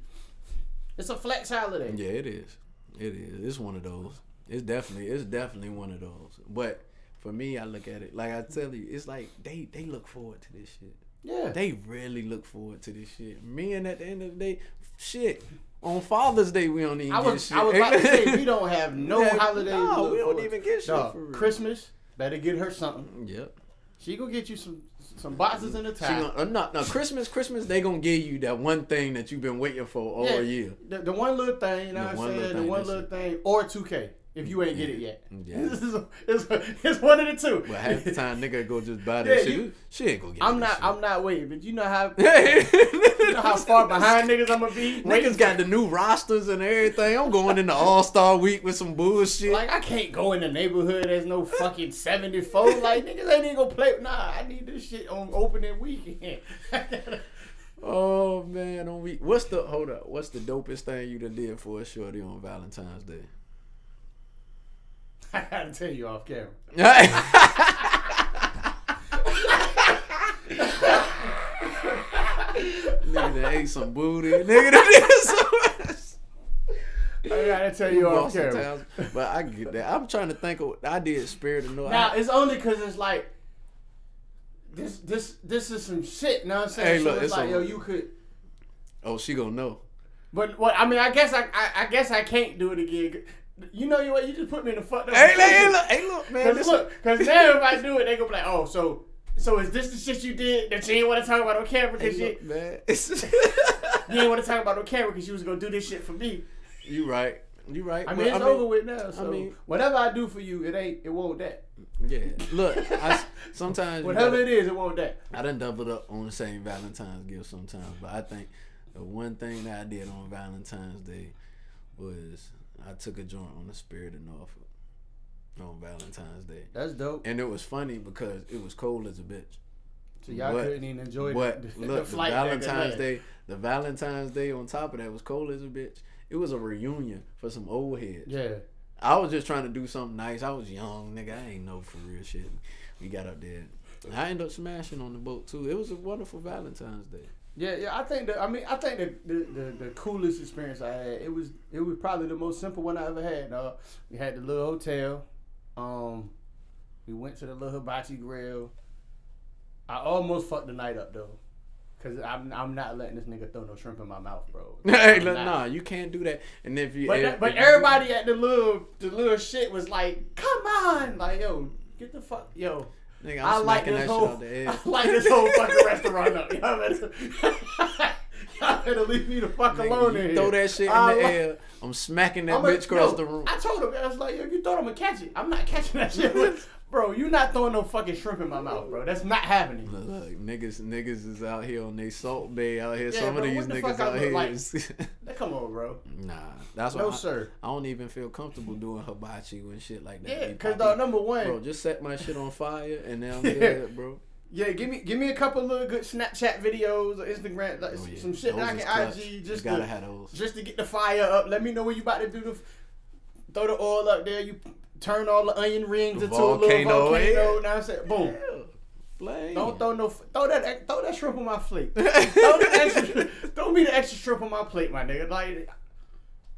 it's a flex holiday.
Yeah, it is. It is. It's one of those. It's definitely. It's definitely one of those. But for me, I look at it like I tell you. It's like they they look forward to this shit.
Yeah.
They really look forward to this shit. Me and at the end of the day, shit. On Father's Day, we don't even
I
get
was
shit.
I was about to say we don't have no
Yeah,
holidays.
no, we don't
forward
even get shit
Dawg,
for real.
Christmas, better get her something.
Yep.
She gonna get you some some boxes in the
She
tie.
gonna, uh, no, no, Christmas, Christmas, they gonna give you that one thing that you've been waiting for all
Yeah.
year.
The, the one little thing, you know
The
what I'm saying? The one little
it.
thing, or 2K if you ain't get it yet.
Yeah.
This is it's, it's one of the two.
But half the time, nigga go just buy that
Yeah,
shit.
you-
she ain't gonna get
I'm not.
shit.
I'm not waiting, but you know how
you
you know how far behind niggas I'm gonna be.
Niggas got the new rosters and everything. I'm going into All Star Week with some bullshit.
Like I can't go in the neighborhood. There's no fucking 74. Like niggas ain't even gonna play. Nah, I need this shit on opening weekend.
oh man, on week. What's the hold up? What's the dopest thing you done did for a shorty on Valentine's Day?
I gotta tell you off camera.
nigga that ate some booty. Nigga that did some.
I gotta tell you off camera.
But I get that. I'm trying to think of. I did Spirit of Norfolk.
Now it's only because it's like this. This this is some shit. Know what I'm saying?
Hey, look,
so it's,
it's
like
a-
yo, you could.
Oh, she gonna know.
But what I mean, I guess I, I I guess I can't do it again. You know what? You just put me in the fuck. up.
Hey, hey, look, hey, look, man.
Cause look, cause now if I do it, they gonna be like, oh, so so is this the shit you did that you ain't want to talk about on camera
hey,
because you,
man.
You ain't want to talk about on camera because you was gonna do this shit for me.
you right. You right.
I mean, it's over with now. So
mean-
whatever I do for you, it ain't, it won't that.
Yeah. Look, I, sometimes
Whatever
gotta-
it is, it won't that.
I done doubled up on the same Valentine's gift sometimes, but I think the one thing that I did on Valentine's Day was I took a joint on the Spirit of Norfolk on Valentine's Day,
That's dope.
and it was funny because it was cold as a bitch.
So y'all
But-
couldn't even enjoy
But
the, the
look, the Valentine's. Day, the Valentine's Day on top of that was cold as a bitch. It was a reunion for some old heads.
Yeah.
I was just trying to do something nice. I was young, nigga. I ain't know for real shit. We got up there. I ended up smashing on the boat too. It was a wonderful Valentine's Day.
Yeah, yeah. I think the, I mean, I think the, the, the, the coolest experience I had. It was it was probably the most simple one I ever had. Uh, we had the little hotel. Um, we went to the little hibachi grill. I almost fucked the night up though, cause I'm I'm not letting this nigga throw no shrimp in my mouth, bro.
hey, look, nah, you can't do that. And if you,
But
if,
that, but
if-
everybody at the little the little shit was like, come on, like yo, get the fuck, yo.
Nigga,
I
I'm
like this
that
whole,
shit out the.
I like this whole fucking restaurant up. Y'all better, y'all better leave me the fuck
Nigga,
alone in here.
throw that shit in
I
the
like-
air. I'm smacking that
I'm a-
bitch across
yo,
the room.
I told him, I was like, yo, you thought I'm gonna catch it. I'm not catching that shit. Bro, you not throwing no fucking shrimp in my mouth, bro. That's not happening.
Look, look, niggas, niggas is out here on they Salt Bae out here.
Yeah,
Some
bro,
of these
the
niggas out here
like?
is.
Come on, bro.
nah, that's why.
No, sir.
I don't even feel comfortable doing hibachi when shit like that.
Yeah, cause
popping.
dog, number one,
Bro, just set my shit on fire and then I'm
Yeah.
good, bro.
yeah, give me give me a couple little good Snapchat videos or Instagram, like,
Oh, yeah.
some shit that I can. IG
You
just
gotta
to,
have those.
just to get the fire up. Let me know when you about to do the throw the oil up there. You turn all the onion rings into a little
volcano,
volcano.
yeah.
Now I said, boom.
Yeah. Flame.
Don't throw no throw that throw that shrimp on my plate. throw the extra, throw me the extra shrimp on my plate, my nigga. Like,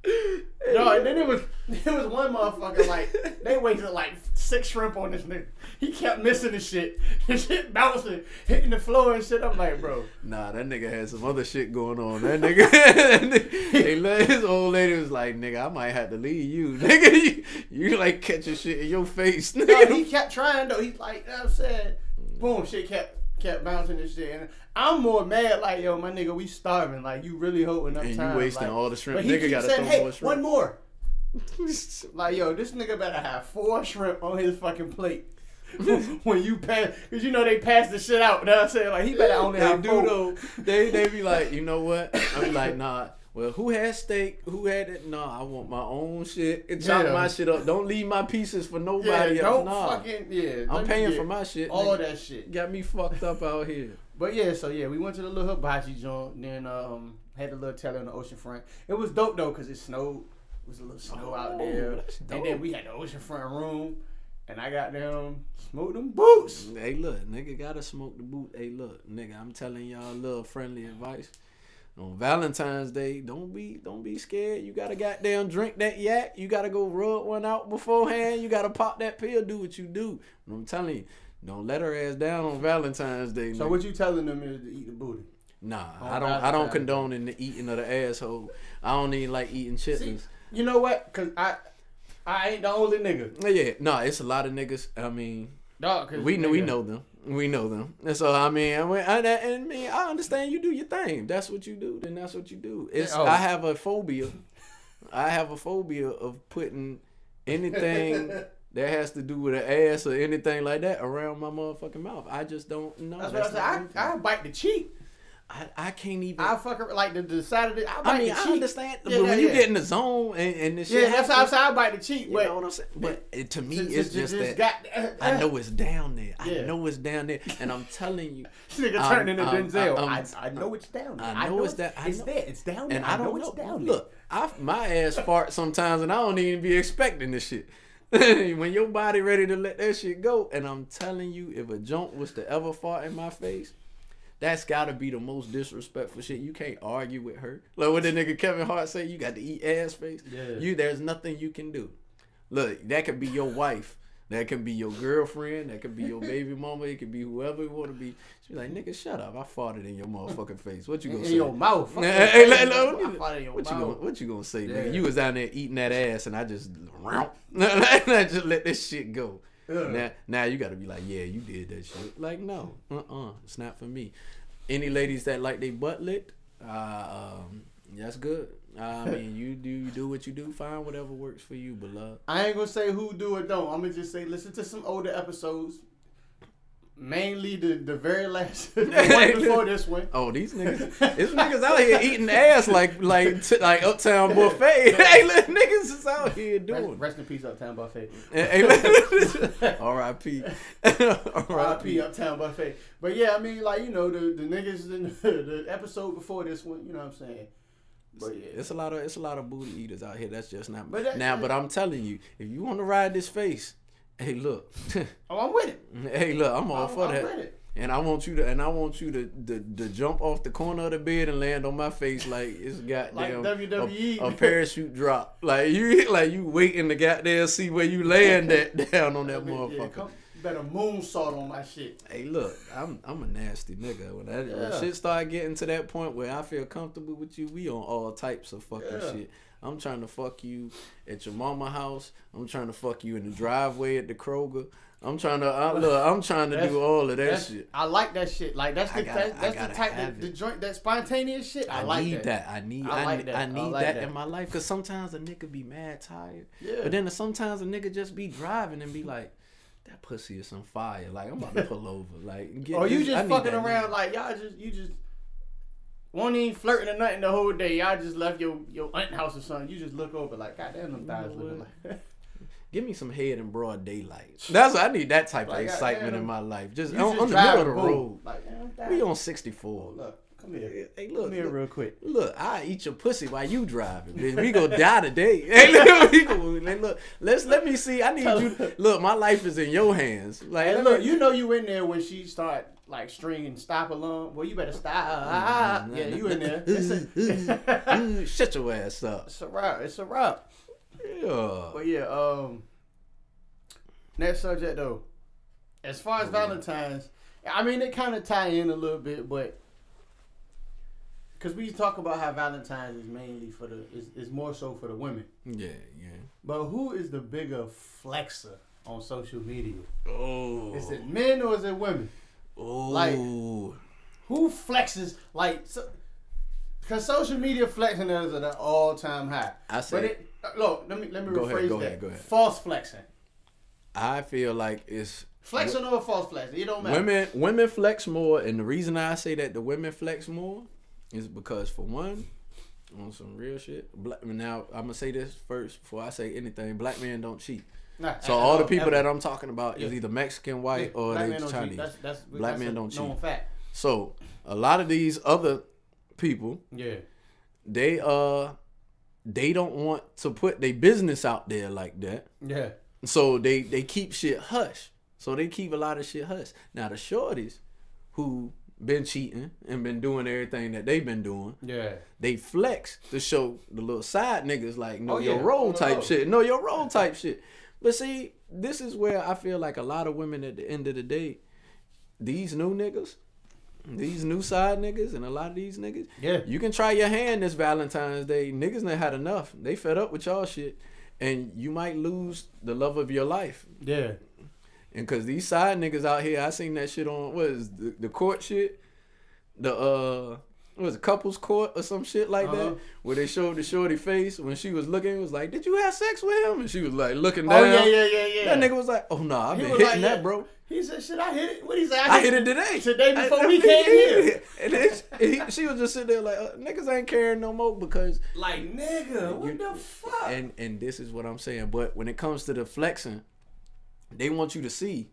no, and then it was it was one motherfucker like they wasted like six shrimp on this nigga. He kept missing the shit. The shit bouncing, hitting the floor and shit. I'm like, bro.
Nah, that nigga had some other shit going on. That nigga, that nigga his old lady was like, nigga, I might have to leave you. Nigga, you, you like catching shit in your face.
No,
Nigga.
he kept trying though. He's like, you know what I'm saying, boom, shit kept kept bouncing and shit. And I'm more mad like, yo, my nigga, we starving. Like, you really holding up
and you wasting
like,
all the shrimp.
But he
Nigga gotta
saying,
throw
hey,
more shrimp.
one more. Like, yo, this nigga better have four shrimp on his fucking plate. when you pass, cause you know they pass the shit out. You know what I'm saying? Like he better only
they
have
do
four.
though. They they be like, you know what? I be like, nah. Well, who had steak? Who had it? Nah, I want my own shit and chop
Yeah.
my shit up. Don't leave my pieces for
Yeah,
nobody else.
don't
Nah,
fucking yeah.
I'm paying for my shit.
all
nigga.
that shit.
Got me fucked up out here.
But yeah, so yeah, we went to the little hibachi joint. Then um had the little telly on the ocean front. It was dope though, cause it snowed. It was a little snow out
Oh,
there.
that's
And then we had the ocean front room. And I got them smoked them boots.
Hey, look, nigga gotta smoke the boot. Hey, look, nigga, I'm telling y'all a little friendly advice. On Valentine's Day, don't be don't be scared. You gotta goddamn drink that yak. You gotta go rub one out beforehand. You gotta pop that pill. Do what you do. And I'm telling you, don't let her ass down on Valentine's Day.
So
nigga.
what you telling them is to eat the booty?
Nah,
on
I don't. I don't condone in the eating of the asshole. I don't even like eating chitlins.
You know what? Cause I I ain't the only nigga.
Yeah, no, it's a lot of niggas. I mean,
Dog,
we know we know them. We know them. And so I mean, I mean, I, I mean, I understand you do your thing. That's what you do. Then that's what you do. It's
Oh.
I have a phobia. I have a phobia of putting anything that has to do with an ass or anything like that around my motherfucking mouth. I just don't know.
That's what I said. I, I bite the cheek.
I, I can't even.
I fuck her like the, the side of the. I
I mean, I understand,
Yeah,
but when
yeah,
you get in the zone and, and this shit
Yeah, that's how I
happens,
said I bite the cheek.
you
But
know what I'm saying. But it, to me, it's
to
just that
got,
I know it's down there.
Yeah.
I know it's down there, and I'm telling you,
This nigga
I'm-
turned into
I'm-
Denzel. I, I know it's down there.
I know it's that-
It's
know-
there. It's down there.
and I don't
know
know.
it's down there.
Look, I my ass fart sometimes, and I don't even be expecting this shit. when your body ready to let that shit go, and I'm telling you, if a junk was to ever fart in my face, that's gotta be the most disrespectful shit. You can't argue with her. Like what the nigga Kevin Hart say, you got to eat ass face.
Yeah.
You there's nothing you can do. Look, that could be your wife. That could be your girlfriend. That could be your baby mama. It could be whoever you want to be. She be like, nigga, shut up. I farted in your motherfucking face. What you gonna
in
say?
your mouth.
Hey, hey,
face.
let- let-
I
let
in your
What you gonna What you gonna say,
Yeah.
nigga? You was down there eating that ass, and I just, I just let this shit go. Now, now you got to be like, yeah, you did that shit. Like, no, uh, uh it's not for me. Any ladies that like they butt licked, uh, um, that's good. I mean, you do you do what you do. Find whatever works for you, beloved.
I ain't gonna say who do or don't. I'm gonna just say listen to some older episodes. Mainly the the very last the one before this one.
Oh, these niggas, these niggas out here eating ass like like t- like Uptown Buffet. hey, look, niggas is out here doing.
rest in peace, Uptown Buffet.
Hey. R.I.P.
R.I.P. Uptown Buffet. But yeah, I mean, like you know, the the niggas in the, the episode before this one. You know what I'm saying? But yeah,
It's a lot of it's a lot of booty eaters out here. That's just not.
But that-
now, but I'm telling you, if you want to ride this face, hey, look,
oh, I'm with it.
hey, look, I'm all
I'm,
for
I'm
that.
with it.
And I want you to, and I want you to, to, to jump off the corner of the bed and land on my face like it's goddamn
Like WWE.
A, a parachute drop. Like you, like you waiting to goddamn see where you land that down on that
I mean, yeah,
motherfucker.
come, better moonsault on my shit.
Hey, look, I'm I'm a nasty nigga. When, that, when shit start getting to that point where I feel comfortable with you, we on all types of fucking
Yeah.
shit. I'm trying to fuck you at your mama house. I'm trying to fuck you in the driveway at the Kroger. I'm trying to uh, I, look. I'm trying to
That's-
do all of that shit.
I like that shit. Like that's the
gotta-
that,
I
that's the type of the joint that spontaneous shit. I,
I,
like
need
that.
that. I need.
I
I,
like
need,
that.
I need
like
that,
that.
in my life because sometimes a nigga be mad tired,
Yeah.
but then sometimes a nigga just be driving and be like, "That pussy is some fire." Like I'm about to pull over. Like, get
Or you
this-
just fucking around
nigga.
like y'all just you just won't even flirting or nothing the whole day. Y'all just left your your aunt house or something. You just look over like, God damn, them thighs
know
looking like.
Give me some head in broad daylight. That's I need that type
Like,
of excitement in my life. Just on,
just
on the middle of the
boom.
road.
Like, damn,
We on 64.
Look, come here.
Hey,
Come
look,
here
look,
real quick.
look, I eat your pussy while you driving, bitch. We go die today. Hey, look, we go, hey, look, let's let me see. I need you. Look, my life is in your hands. Like,
Hey, look, you know you in there when she start like stringing stop along. Well, you better stop.
Mm-hmm.
yeah, you in there. A,
Mm, shut your ass up.
it's a wrap. It's a wrap.
Yeah.
But yeah, um, next subject though. As far as
Oh,
Valentine's, I mean it kind of tie in a little bit, but because we talk about how Valentine's is mainly for the is, is more so for the women.
Yeah, yeah.
But who is the bigger flexer on social media?
Oh.
Is it men or is it women?
Oh.
like- Who flexes like? So, Cause social media flexing is at an all time high.
I
But
say,
it, look, let me let me rephrase
ahead,
that.
ahead, ahead.
False flexing.
I feel like it's
Flexing or false flexing, it don't matter.
Women women flex more, and the reason I say that the women flex more is because for one, on some real shit. Black, now I'm gonna say this first before I say anything. Black men don't cheat.
Nah,
So all the people
ever.
that I'm talking about is either Mexican, white, or
Black
they. Chinese.
That's, that's,
Black
that's
men don't cheat.
Fact.
So a lot of these other people,
Yeah.
they uh, they don't want to put their business out there like that.
Yeah.
So they they keep shit hush. So they keep a lot of shit hush. Now the shorties who been cheating and been doing everything that they've been doing,
Yeah.
they flex to show the little side niggas like know
Oh,
your
yeah.
role type shit. Know your role type shit. But see, this is where I feel like a lot of women at the end of the day, these new niggas, these new side niggas, and a lot of these niggas,
Yeah.
you can try your hand this Valentine's Day. Niggas done had enough. They fed up with y'all shit. And you might lose the love of your life.
Yeah.
And cause these side niggas out here, I seen that shit on what is the, the court shit, the uh, what was a couples court or some shit like
Uh-huh.
that, where they showed the shorty face when she was looking, it was like, did you have sex with him? And she was like looking down.
Oh yeah, yeah, yeah, yeah.
That nigga was like, oh no, I've been hitting
like,
that,
yeah.
bro.
He said, "Shit, I hit it." What he say?
I hit it today.
Today before
I-
we came here.
And then she, he- she was just sitting there like, uh, niggas ain't caring no more because
Like nigga, what
You-
the fuck?
and and this is what I'm saying. But when it comes to the flexing, they want you to see.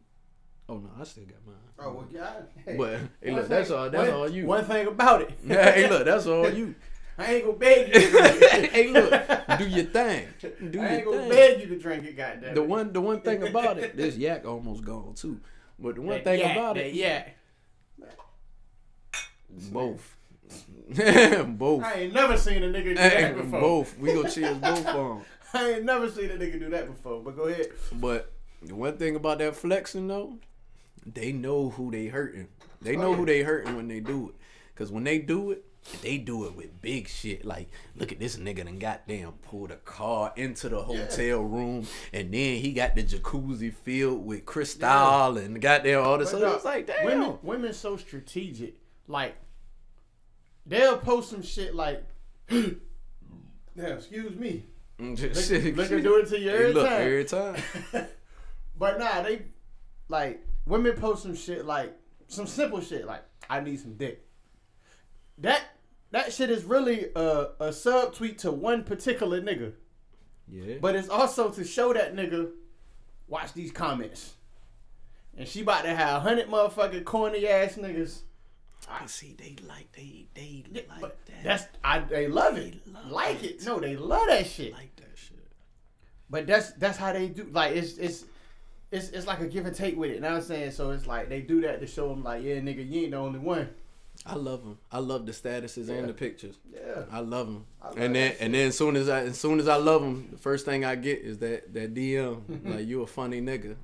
Oh no, I still got mine.
Oh well, God. Hey,
But hey, look, that's all. That's
one-
all you.
One thing about it.
hey, look, that's all you.
I ain't gonna beg you.
hey, look, do your thing. Do
I ain't gonna
thing.
beg you to drink it, goddamn.
The one, the one thing about it, this yak almost gone too. But the one thing about it,
yeah.
both, both,
I ain't never seen a nigga do that before.
both. We gonna cheers both on.
I ain't never seen a nigga do that before. But go ahead.
But The one thing about that flexing though, they know who they hurting. They oh, know who they hurting when they do it. Cause when they do it, they do it with big shit. Like, look at this nigga done goddamn pulled a car into the hotel room, and then he got the jacuzzi filled with crystal and goddamn all this.
But
So it's like, damn.
Women, women so strategic. Like, they'll post some shit like, "Damn, excuse me."
Mm,
look,
shit,
look do it to you every
look,
time.
every time.
But nah, they like women post some shit like some simple shit like I need some dick. That that shit is really a, a subtweet to one particular nigga,
Yeah.
but it's also to show that nigga watch these comments. And she about to have a hundred motherfucking corny ass niggas.
I see they like they they
Yeah,
like
but
that.
that's I they love it,
They love
like
it.
it. No, they love that shit.
like that shit.
But that's that's how they do. Like it's it's it's it's like a give and take with it. You know what I'm saying? So it's like they do that to show them like, yeah, nigga, you ain't the only one.
I love them. I love the statuses
Yeah.
and the pictures.
Yeah.
I love them.
I love
and then and then as soon as I as soon as I love them, the first thing I get is that that DM like you a funny nigga.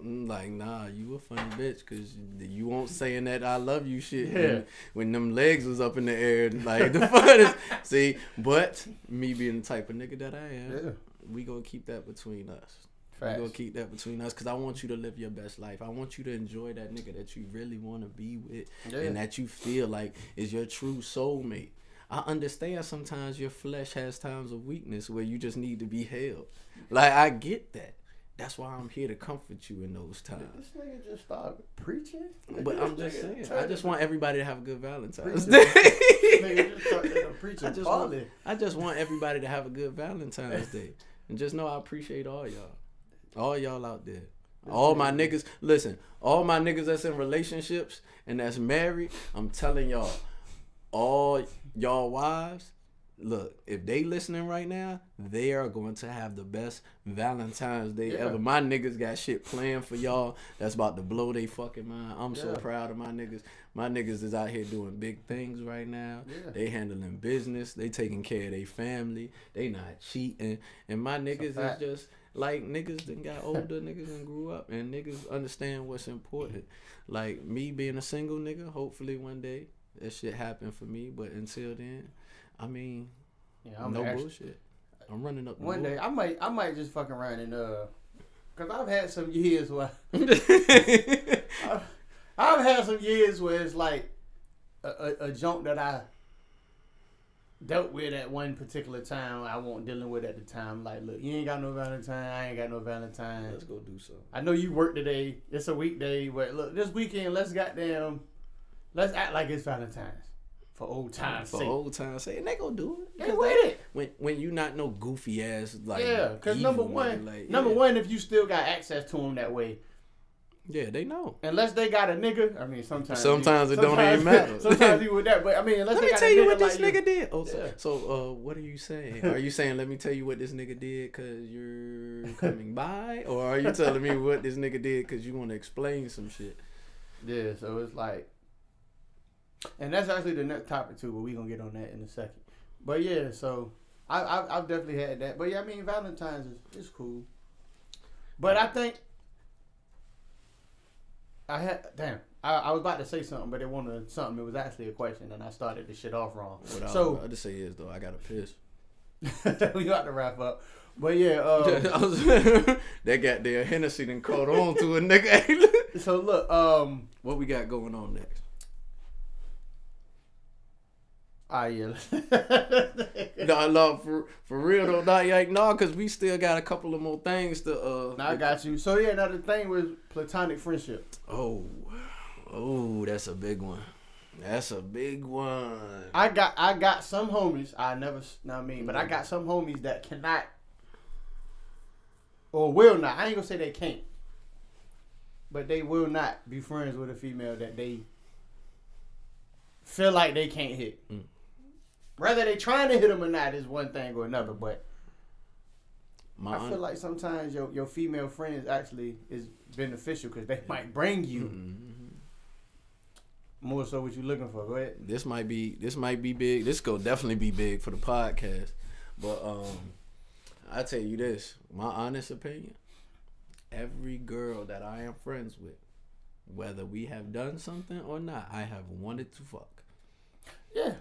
I'm like nah, you a funny bitch because you won't saying that I love you shit
Yeah.
when, when them legs was up in the air like the fun is see. But me being the type of nigga that I am,
Yeah.
we gonna keep that between us.
Facts.
We gonna keep that between us because I want you to live your best life. I want you to enjoy that nigga that you really want to be with
Yeah.
and that you feel like is your true soulmate. I understand sometimes your flesh has times of weakness where you just need to be held. Like I get that. That's why I'm here to comfort you in those times.
This nigga just started preaching.
But I'm just saying, I just want everybody to have a good Valentine's Day.
nigga just preaching.
I just want, I just want everybody to have a good Valentine's Day, and just know I appreciate all y'all, all y'all out there, all my niggas. Listen, all my niggas that's in relationships and that's married. I'm telling y'all, all y'all wives. Look, if they listening right now, they are going to have the best Valentine's Day
Yeah.
ever. My niggas got shit planned for y'all that's about to blow they fucking mind. I'm so proud of my niggas. My niggas is out here doing big things right now.
Yeah.
They handling business. They taking care of their family. They not cheating. And my niggas is just like niggas that got older, niggas and grew up, and niggas understand what's important. Like me being a single nigga, hopefully one day that shit happen for me. But until then, I mean,
Yeah, I'm
no
actually-
bullshit. I'm running up.
One day. I might I might just fucking around and uh, cause I've had some years where I've, I've had some years where it's like a, a, a junk that I dealt with at one particular time I wasn't dealing with at the time. Like, look, you ain't got no Valentine, I ain't got no Valentine.
Let's go do something.
I know you work today. It's a weekday, but look, this weekend, let's goddamn, let's act like it's Valentine's for old times' sake.
For old times' sake, and they gonna do it.
They
'Cause
with it.
When when you not no goofy ass like
yeah, because number
nigga,
one,
like,
number
yeah.
one, if you still got access to them that way,
yeah, they know.
unless they got a nigga. I mean, sometimes
Sometimes
you-
it don't even matter.
sometimes you with that, but I mean, unless
Let
they
me
got
tell
a
you what this
like
nigga did. Oh,
Yeah.
so, so uh, what are you saying? Are you saying let me tell you what this nigga did because you're coming by, or are you telling me what this nigga did because you want to explain some shit?
Yeah, so it's like, and that's actually the next topic too, but we gonna get on that in a second. But yeah, so I, I I've definitely had that. But yeah, I mean Valentine's is, is cool. But I think I had damn. I, I was about to say something, but it wasn't something. It was actually a question, and I started the shit off wrong.
What I,
So-
what I just say is though, I got a piss.
we got to wrap up. But yeah, um,
that got their Hennessy and caught on to a nigga.
so look, um,
what we got going on next?
Ah yeah.
No, no, for for real though, not like no, cause we still got a couple of more things to. uh
Now I got you. So yeah, now the thing was platonic friendship.
Oh, oh, that's a big one. That's a big one.
I got I got some homies. I never, what I mean, but I got some homies that cannot or will not. I ain't gonna say they can't, but they will not be friends with a female that they feel like they can't hit.
Mm.
Whether they trying to hit them or not is one thing or another, but
My
I feel like sometimes your your female friends actually is beneficial because they might bring you
Mhm.
more so what you looking for. Go ahead.
this might be this might be big. This go definitely be big for the podcast. But um, I tell you this, my honest opinion, every girl that I am friends with, whether we have done something or not, I have wanted to fuck.
Yeah.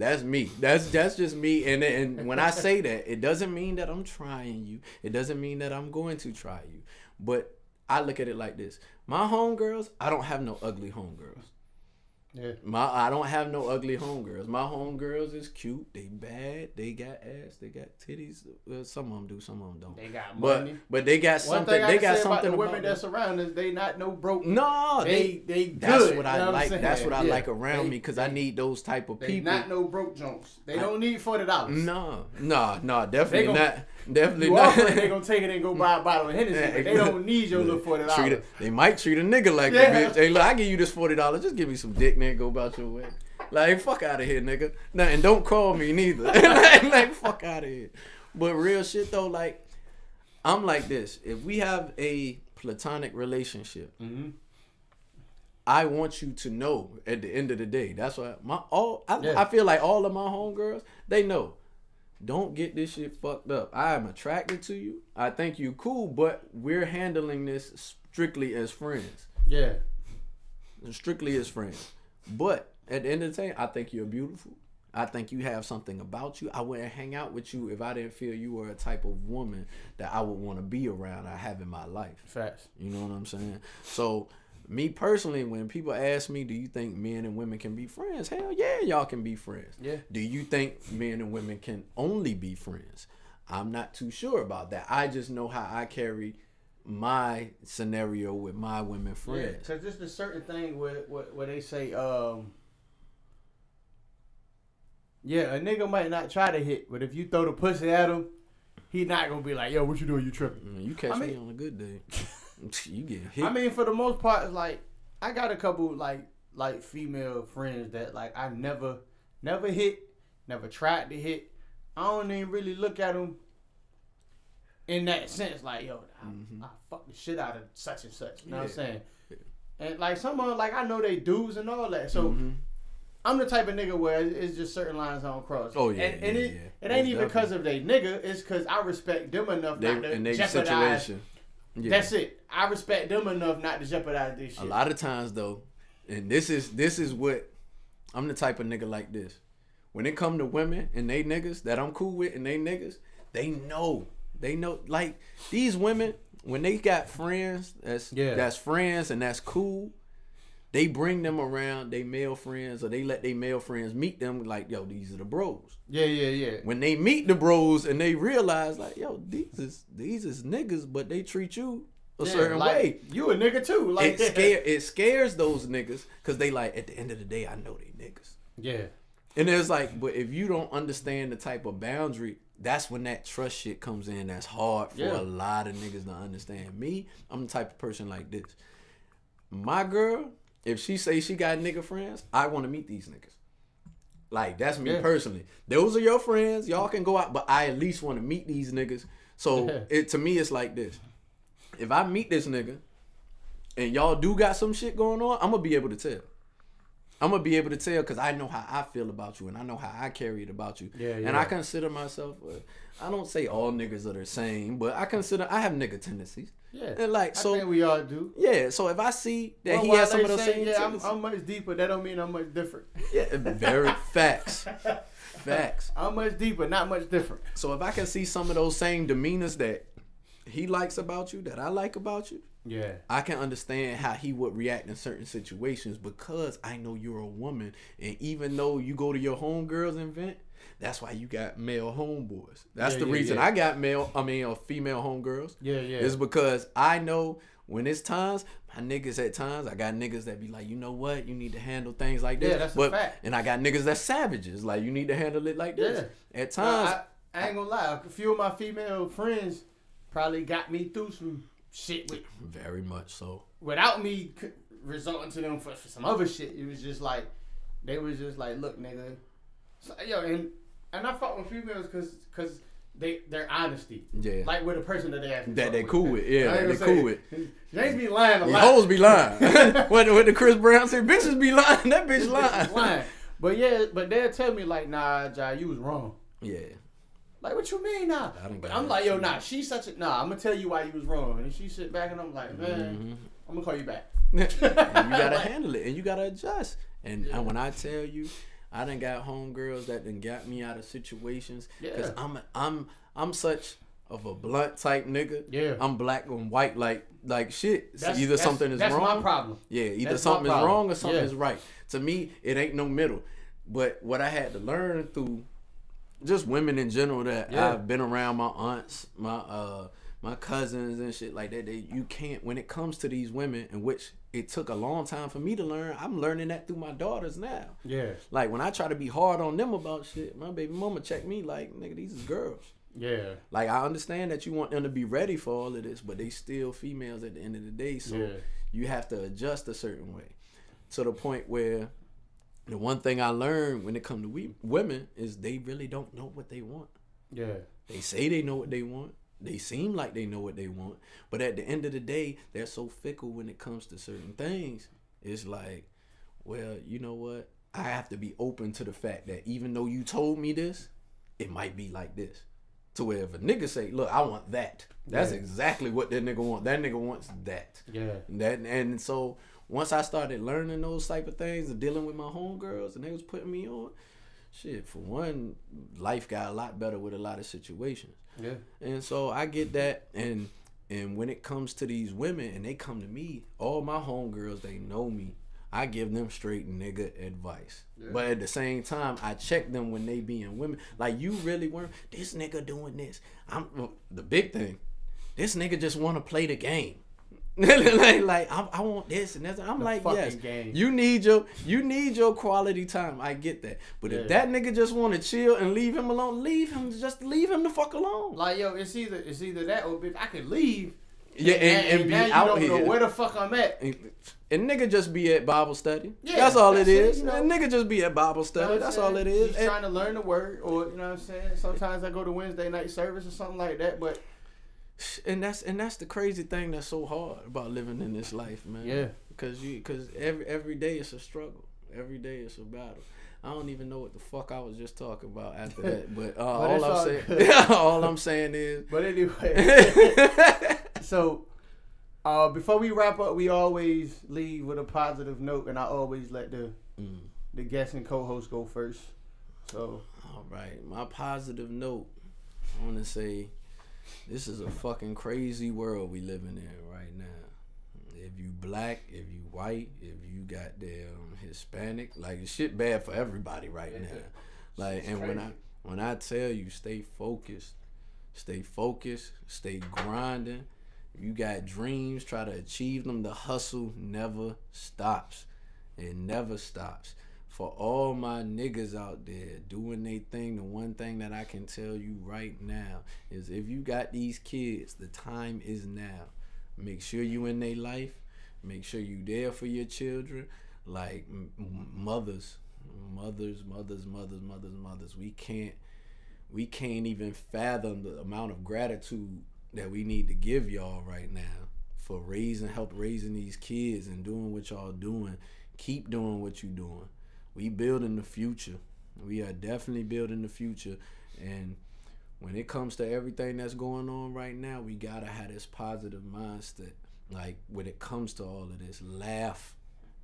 That's me. That's that's just me. And and when I say that, it doesn't mean that I'm trying you. It doesn't mean that I'm going to try you. But I look at it like this: my homegirls, I don't have no ugly homegirls.
Yeah.
My I don't have no ugly homegirls. My homegirls is cute. They bad. They got ass. They got titties. Uh, some of them do. Some of them don't.
They got
But
money.
but they got
One
something.
thing I
They got
say about
something
the women
about
that's
them.
around us, they not no broke.
No,
they
they.
they good.
That's what I
you know
like.
I'm
That's what I
Yeah.
like around
They-
me because I need those type of
They
people.
not no broke Jones. They
I-
don't need forty dollars.
No, no, no, definitely
gon-
not. Definitely
You
not.
offer they gonna take it and go buy a bottle of Hennessy.
Yeah,
but they don't need your little forty dollars.
they might treat a nigga like
Yeah.
a bitch. Hey, look, I give you this forty dollars. Just give me some dick, nigga. Go about your way. Like fuck out of here, nigga. Nah, and don't call me neither. like, like fuck out of here. But real shit though, like I'm like this. If we have a platonic relationship,
Mm-hmm.
I want you to know at the end of the day. That's why my all I,
Yeah.
I feel like all of my homegirls, they know. Don't get this shit fucked up. I am attracted to you. I think you cool, but we're handling this strictly as friends.
Yeah.
Strictly as friends. But at the end of the day, I think you're beautiful. I think you have something about you. I wouldn't hang out with you if I didn't feel you were a type of woman that I would want to be around or have in my life.
Facts.
You know what I'm saying? So, me personally, when people ask me, do you think men and women can be friends? Hell yeah, y'all can be friends.
Yeah.
Do you think men and women can only be friends? I'm not too sure about that. I just know how I carry my scenario with my women
Yeah.
friends.
Because there's a certain thing where, where where they say, um, yeah, a nigga might not try to hit, but if you throw the pussy at him, he not gonna be like, yo, what you doing? You tripping?
Mm, You catch
I
me
mean-
on a good day, you get hit.
I mean, for the most part, it's like I got a couple like like female friends that like I never never hit, never tried to hit. I don't even really look at them in that sense. Like yo, I,
Mhm.
I fuck the shit out of such and such. You know what I'm
Yeah.
saying? And like some of 'em, like I know they dudes and all that. So
Mhm.
I'm the type of nigga where it's just certain lines I don't cross.
Oh, yeah,
and, and
yeah,
it,
yeah.
it ain't
Most
even because of they nigga. It's because I respect them enough
they,
not to
in their
jeopardize.
situation. Yeah.
That's it. I respect them enough not to jeopardize this shit.
A lot of times though, and this is this is what I'm the type of nigga like this. When it come to women and they niggas that I'm cool with and they niggas, they know. They know like these women, when they got friends that's
Yeah.
that's friends and that's cool, they bring them around they male friends or they let their male friends meet them like, yo, these are the bros.
Yeah, yeah, yeah.
When they meet the bros and they realize like, yo, these is these is niggas, but they treat you a
Yeah,
certain
like,
way
You a nigga too. Like
it scare it scares those niggas because they like at the end of the day I know they niggas.
Yeah.
And it's like, but if you don't understand the type of boundary, that's when that trust shit comes in. That's hard for
Yeah.
a lot of niggas to understand. Me, I'm the type of person like this. My girl, if she say she got nigga friends, I want to meet these niggas. Like that's me
Yeah.
personally. Those are your friends. Y'all can go out, but I at least want to meet these niggas. So
Yeah.
it to me, it's like this. If I meet this nigga, and y'all do got some shit going on, I'm gonna be able to tell. I'm gonna be able to tell because I know how I feel about you and I know how I carry it about you.
Yeah, yeah. And.
I consider myself. Uh, I don't say all niggas are the same, but I consider I have nigga tendencies.
Yeah.
And like
I
so,
think we all do.
yeah. So if I see that
Well,
he has some of those
say,
same
yeah, I'm, I'm much deeper. That don't mean I'm much different.
yeah, very facts, facts.
I'm much deeper, not much different.
So if I can see some of those same demeanors that he likes about you, that I like about you,
Yeah.
I can understand how he would react in certain situations because I know you're a woman. And even though you go to your homegirls event, that's why you got male homeboys. That's
Yeah,
the
yeah,
reason
yeah.
I got male, I mean, uh, female homegirls.
Yeah, yeah.
Is because I know when it's times, my niggas at times, I got niggas that be like, you know what, you need to handle things like this.
Yeah, that's a fact.
And I got niggas that's savages, like you need to handle it like this. At
Nah,
times,
I, I ain't gonna lie. A few of my female friends probably got me through some shit with
very much so.
without me resorting to them for, for some other shit. It was just like they was just like, look, nigga, so, yo, and and I fought with females because because they their honesty,
Yeah.
like with a person that they actually
That
fuck
they cool with, yeah, that
ain't
they
gonna say-
cool with.
James be lying a lot.
hoes be lying. when, when the Chris Brown said, bitches be lying, that bitch lying.
lying. But yeah, but they'll tell me like, nah, Jai, you was wrong.
Yeah.
Like, what you mean, nah?
I done
But
got
I'm like, yo, nah, she's such a nah. I'm gonna tell you why you was wrong, and she sit back and I'm like, man,
Mhm.
I'm gonna call you back.
you gotta
Like-
handle it and you gotta adjust. And,
Yeah.
and when I tell you, I done got homegirls that done got me out of situations because
Yeah.
I'm I'm I'm such of a blunt type nigga.
Yeah.
I'm black and white like like shit. So either something is
that's
wrong.
my problem.
Yeah, either
That's
something is wrong or something
Yeah.
is right. To me, it ain't no middle. But what I had to learn through just women in general that
Yeah.
I've been around my aunts, my uh my cousins and shit like that, they you can't when it comes to these women in which it took a long time for me to learn, I'm learning that through my daughters now.
Yeah,
Like when I try to be hard on them about shit, my baby mama check me like, nigga, these is girls.
yeah,
Like I understand that you want them to be ready for all of this, but they still females at the end of the day. So
Yeah.
you have to adjust a certain way. To the point where the one thing I learned when it comes to we, women is they really don't know what they want.
yeah,
They say they know what they want. They seem like they know what they want, but at the end of the day, they're so fickle when it comes to certain things. It's like, well, you know what? I have to be open to the fact that even though you told me this, it might be like this. To where if a nigga say, "Look, I want that," that's
Yeah.
exactly what that nigga want. That nigga wants that.
yeah,
That and so once I started learning those type of things and dealing with my homegirls and they was putting me on, shit. For one, life got a lot better with a lot of situations.
yeah,
And so I get that and and when it comes to these women and they come to me, all my homegirls, they know me. I give them straight nigga advice.
Yeah.
But at the same time, I check them when they being women. Like you really weren't this nigga doing this. I'm the big thing. This nigga just want to play the game. like, like I, I want this and that. I'm
The
like, yes,
game.
you need your you need your quality time. I get that. But if that nigga just want to chill and leave him alone, leave him. Just leave him the fuck alone.
Like yo, it's either it's either that or bitch, I could leave.
Yeah, and, and, be
now you
out
don't
here.
know where the fuck I'm at.
and, and nigga just be at Bible study.
Yeah,
that's all
that's it,
is.
you know.
And nigga just be at Bible
You know
study. that's all it is.
He's
And,
trying to learn the word, or you know what I'm saying. Sometimes I go to Wednesday night service or something like that, but
and that's and that's the crazy thing that's so hard about living in this life, man.
Yeah.
Because you because every every day it's a struggle. Every day it's a battle. I don't even know what the fuck I was just talking about after that. But, uh, all I'm
all
saying, all I'm saying is,
but anyway. so uh, before we wrap up, we always leave with a positive note, and I always let the
Mm.
the guest and co-host go first. So
All right, my positive note. I want to say, this is a fucking crazy world we living in right now. If you black, if you white, if you goddamn Hispanic, like shit bad for everybody right now. Like, and when I when I tell you, stay focused, stay focused, stay grinding. If you got dreams, try to achieve them. The hustle never stops. It never stops. For all my niggas out there doing their thing, the one thing that I can tell you right now is if you got these kids, the time is now. Make sure you in their life. Make sure you there for your children. Like mothers, mothers, mothers, mothers, mothers, mothers. We can't, we can't even fathom the amount of gratitude that we need to give y'all right now for raising, help raising these kids and doing what y'all doing. Keep doing what you doing. We building the future. We are definitely building the future. And when it comes to everything that's going on right now, we gotta have this positive mindset. Like when it comes to all of this, laugh.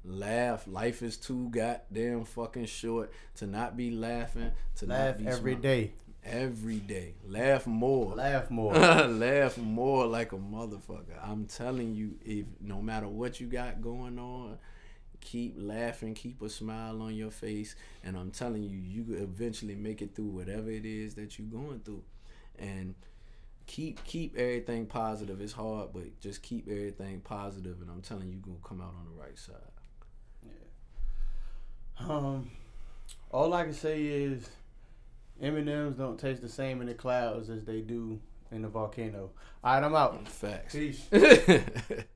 Laugh. Life is too goddamn fucking short to not be laughing, to
laugh
not
every day,
Every day. Laugh more.
laugh more.
laugh more like a motherfucker. I'm telling you, if no matter what you got going on, keep laughing, keep a smile on your face, and I'm telling you, you could eventually make it through whatever it is that you're going through, and keep keep everything positive. It's hard, but just keep everything positive, and I'm telling you, you're gonna come out on the right side. Yeah.
Um, all I can say is M&Ms don't taste the same in the clouds as they do in the volcano. All right, I'm out.
Facts.
Peace.